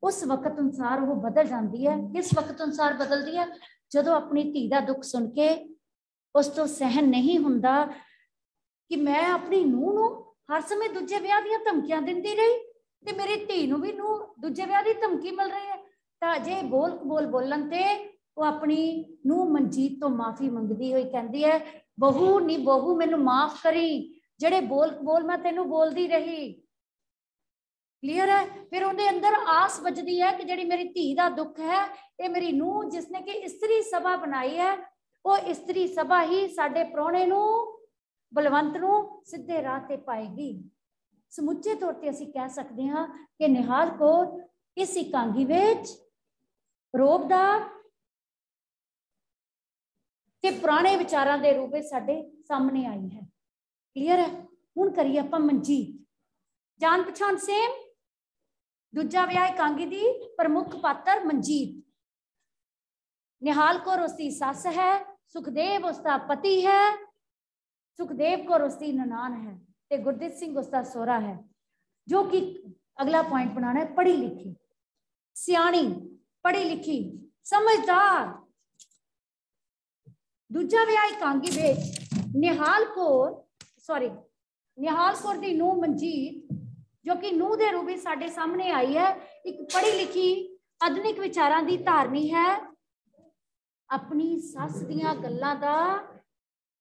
ਉਸ ਵਕਤ ਅਨੁਸਾਰ ਉਹ ਬਦਲ ਜਾਂਦੀ ਹੈ ਕਿਸ ਵਕਤ ਅਨੁਸਾਰ ਬਦਲਦੀ ਹੈ ਜਦੋਂ ਆਪਣੀ ਧੀ ਦਾ ਦੁੱਖ ਸੁਣ ਕੇ ਉਸ ਤੋਂ ਸਹਿਨ ਨਹੀਂ ਹੁੰਦਾ ਕਿ ਮੈਂ ਆਪਣੀ ਨੂੰਹ ਨੂੰ ਹਰ ਸਮੇਂ ਦੂਜੇ ਵਿਆਹ ਦੀਆਂ ਧਮਕੀਆਂ ਦਿੰਦੀ ਰਹੀ ਤੇ ਮੇਰੀ ਧੀ ਨੂੰ ਵੀ ਨੂੰ ਦੂਜੇ ਵਿਆਹ ਦੀ ਧਮਕੀ ਮਿਲ ਰਹੀ ਹੈ ਤਾਂ ਅਜੇ ਬੋਲ ਬੋਲ ਬੋਲਣ ਤੇ ਉਹ ਆਪਣੀ ਨੂੰਹ ਮਨਜੀਤ ਤੋਂ ਮਾਫੀ ਮੰਗਦੀ ਹੋਈ ਕਹਿੰਦੀ ਹੈ ਬਹੂ ਨੀ ਬਹੂ ਮੈਨੂੰ ਮਾਫ ਕਰੀ ਜਿਹੜੇ ਬੋਲ ਬੋਲ ਮੈਂ ਤੈਨੂੰ ਬੋਲਦੀ ਰਹੀ ਕਲੀਅਰ ਹੈ ਫਿਰ ਉਹਦੇ ਅੰਦਰ ਆਸ ਵੱਜਦੀ ਹੈ ਕਿ ਜਿਹੜੀ ਮੇਰੀ ਧੀ ਦਾ ਦੁੱਖ ਹੈ ਇਹ ਮੇਰੀ ਨੂੰਹ ਜਿਸਨੇ ਕਿ ਇਸਤਰੀ ਸਭਾ ਬਣਾਈ ਹੈ ਉਹ ਇਸਤਰੀ ਸਭਾ ਹੀ ਸਾਡੇ ਪ੍ਰਾਹੁਣੇ ਨੂੰ ਬਲਵੰਤ ਨੂੰ ਸਿੱਧੇ ਰਾਹ ਤੇ ਪਾਏਗੀ ਸਮੁੱਚੇ ਤੌਰ ਤੇ ਅਸੀਂ ਕਹਿ ਸਕਦੇ ਹਾਂ ਕਿ ਨਿਹਾਲ ਕੌਰ ਇਸ ਇਕਾਂਗੀ ਵਿੱਚ ਰੋਬ ਦਾ ਤੇ ਪੁਰਾਣੇ ਵਿਚਾਰਾਂ ਦੇ ਰੂਪ ਵਿੱਚ ਸਾਡੇ ਸਾਹਮਣੇ ਆਈ ਹੈ ਕਲੀਅਰ ਹੈ ਹੁਣ ਕਰੀਏ ਆਪਾਂ ਮਨਜੀਤ ਜਾਣ ਪਛਾਣ ਸੇਮ ਦੂਜਾ ਵਿਆਹ ਇਕਾਂਗੀ ਦੀ ਪ੍ਰਮੁੱਖ ਪਾਤਰ ਮਨਜੀਤ ਨਿਹਾਲ ਕੌਰ ਉਸਦੀ ਸੱਸ ਹੈ ਸੁਖਦੇਵ ਉਸਦਾ ਪਤੀ ਹੈ ਸੁਖਦੇਵ ਕੌਰ ਉਸਦੀ ਨਨਾਨ ਹੈ ਤੇ ਗੁਰਦੀਪ ਸਿੰਘ ਉਸਦਾ ਸੋਹਰਾ ਹੈ ਜੋ ਕਿ ਅਗਲਾ ਪੁਆਇੰਟ ਬਣਾਉਣਾ ਹੈ ਪੜ੍ਹੀ ਲਿਖੀ ਸਿਆਣੀ ਪੜ੍ਹੀ ਲਿਖੀ ਸਮਝਦਾਰ ਦੂਜਾ ਵਿਆਹ ਇਕਾਂਗੀ ਵਿੱਚ ਨਿਹਾਲ ਕੌਰ ਸੌਰੀ ਨਿਹਾਲ ਕੌਰ ਦੀ ਨੂੰਹ ਮਨਜੀਤ ਜੋ ਕਿ ਨੂੰਹ ਦੇ ਰੂਪ ਵਿੱਚ ਸਾਡੇ ਸਾਹਮਣੇ ਆਈ ਹੈ ਇੱਕ ਪੜ੍ਹੀ ਲਿਖੀ ਆਧੁਨਿਕ ਵਿਚਾਰਾਂ ਦੀ ਧਾਰਨੀ ਹੈ ਆਪਣੀ ਸੱਸ ਦੀਆਂ ਗੱਲਾਂ ਦਾ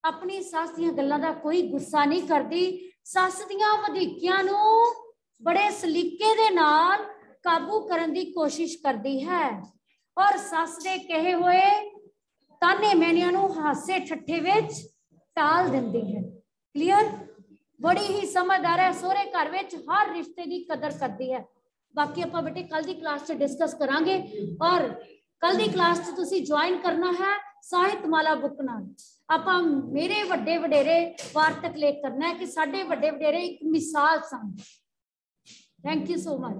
ਆਪਣੀ ਸੱਸ ਦੀਆਂ ਗੱਲਾਂ ਦਾ ਕੋਈ ਗੁੱਸਾ ਨਹੀਂ ਕਰਦੀ ਸੱਸ ਦੀਆਂ ਵਧੀਕੀਆਂ ਨੂੰ ਬੜੇ ਸਲੀਕੇ ਦੇ ਨਾਲ ਕਾਬੂ ਕਰਨ ਦੀ ਕੋਸ਼ਿਸ਼ ਕਰਦੀ ਹੈ ਔਰ ਸੱਸ ਦੇ ਕਹੇ ਹੋਏ ਤਾਨੇ ਮੈਨਿਆਂ ਨੂੰ ਹਾਸੇ ਠੱਠੇ ਵਿੱਚ ਟਾਲ ਦਿੰਦੀ ਹੈ ਕਲੀਅਰ ਬੜੀ ਹੀ ਸਮਝਦਾਰ ਹੈ ਸੋਹਰੇ ਘਰ ਵਿੱਚ ਹਰ ਰਿਸ਼ਤੇ ਦੀ ਕਦਰ ਕਰਦੀ ਹੈ ਬਾਕੀ ਆਪਾਂ ਬੇਟੇ ਕੱਲ ਦੀ ਕਲਾਸ 'ਚ ਡਿਸਕਸ ਕਰਾਂਗੇ ਔਰ ਕੱਲ ਦੀ ਕਲਾਸ 'ਚ ਤੁਸੀਂ ਜੁਆਇਨ ਕਰਨਾ ਹੈ ਸਾਹਿਤ ਮਾਲਾ ਬੁੱਕ ਨਾਲ ਆਪਾਂ ਮੇਰੇ ਵੱਡੇ ਵਡੇਰੇ ਵਾਰਤਕ ਲੇਖ ਕਰਨਾ ਹੈ ਕਿ ਸਾਡੇ ਵੱਡੇ ਵਡੇਰੇ ਇੱਕ ਮਿਸਾਲ ਸਨ ਥੈਂਕ ਯੂ ਸੋ ਮਚ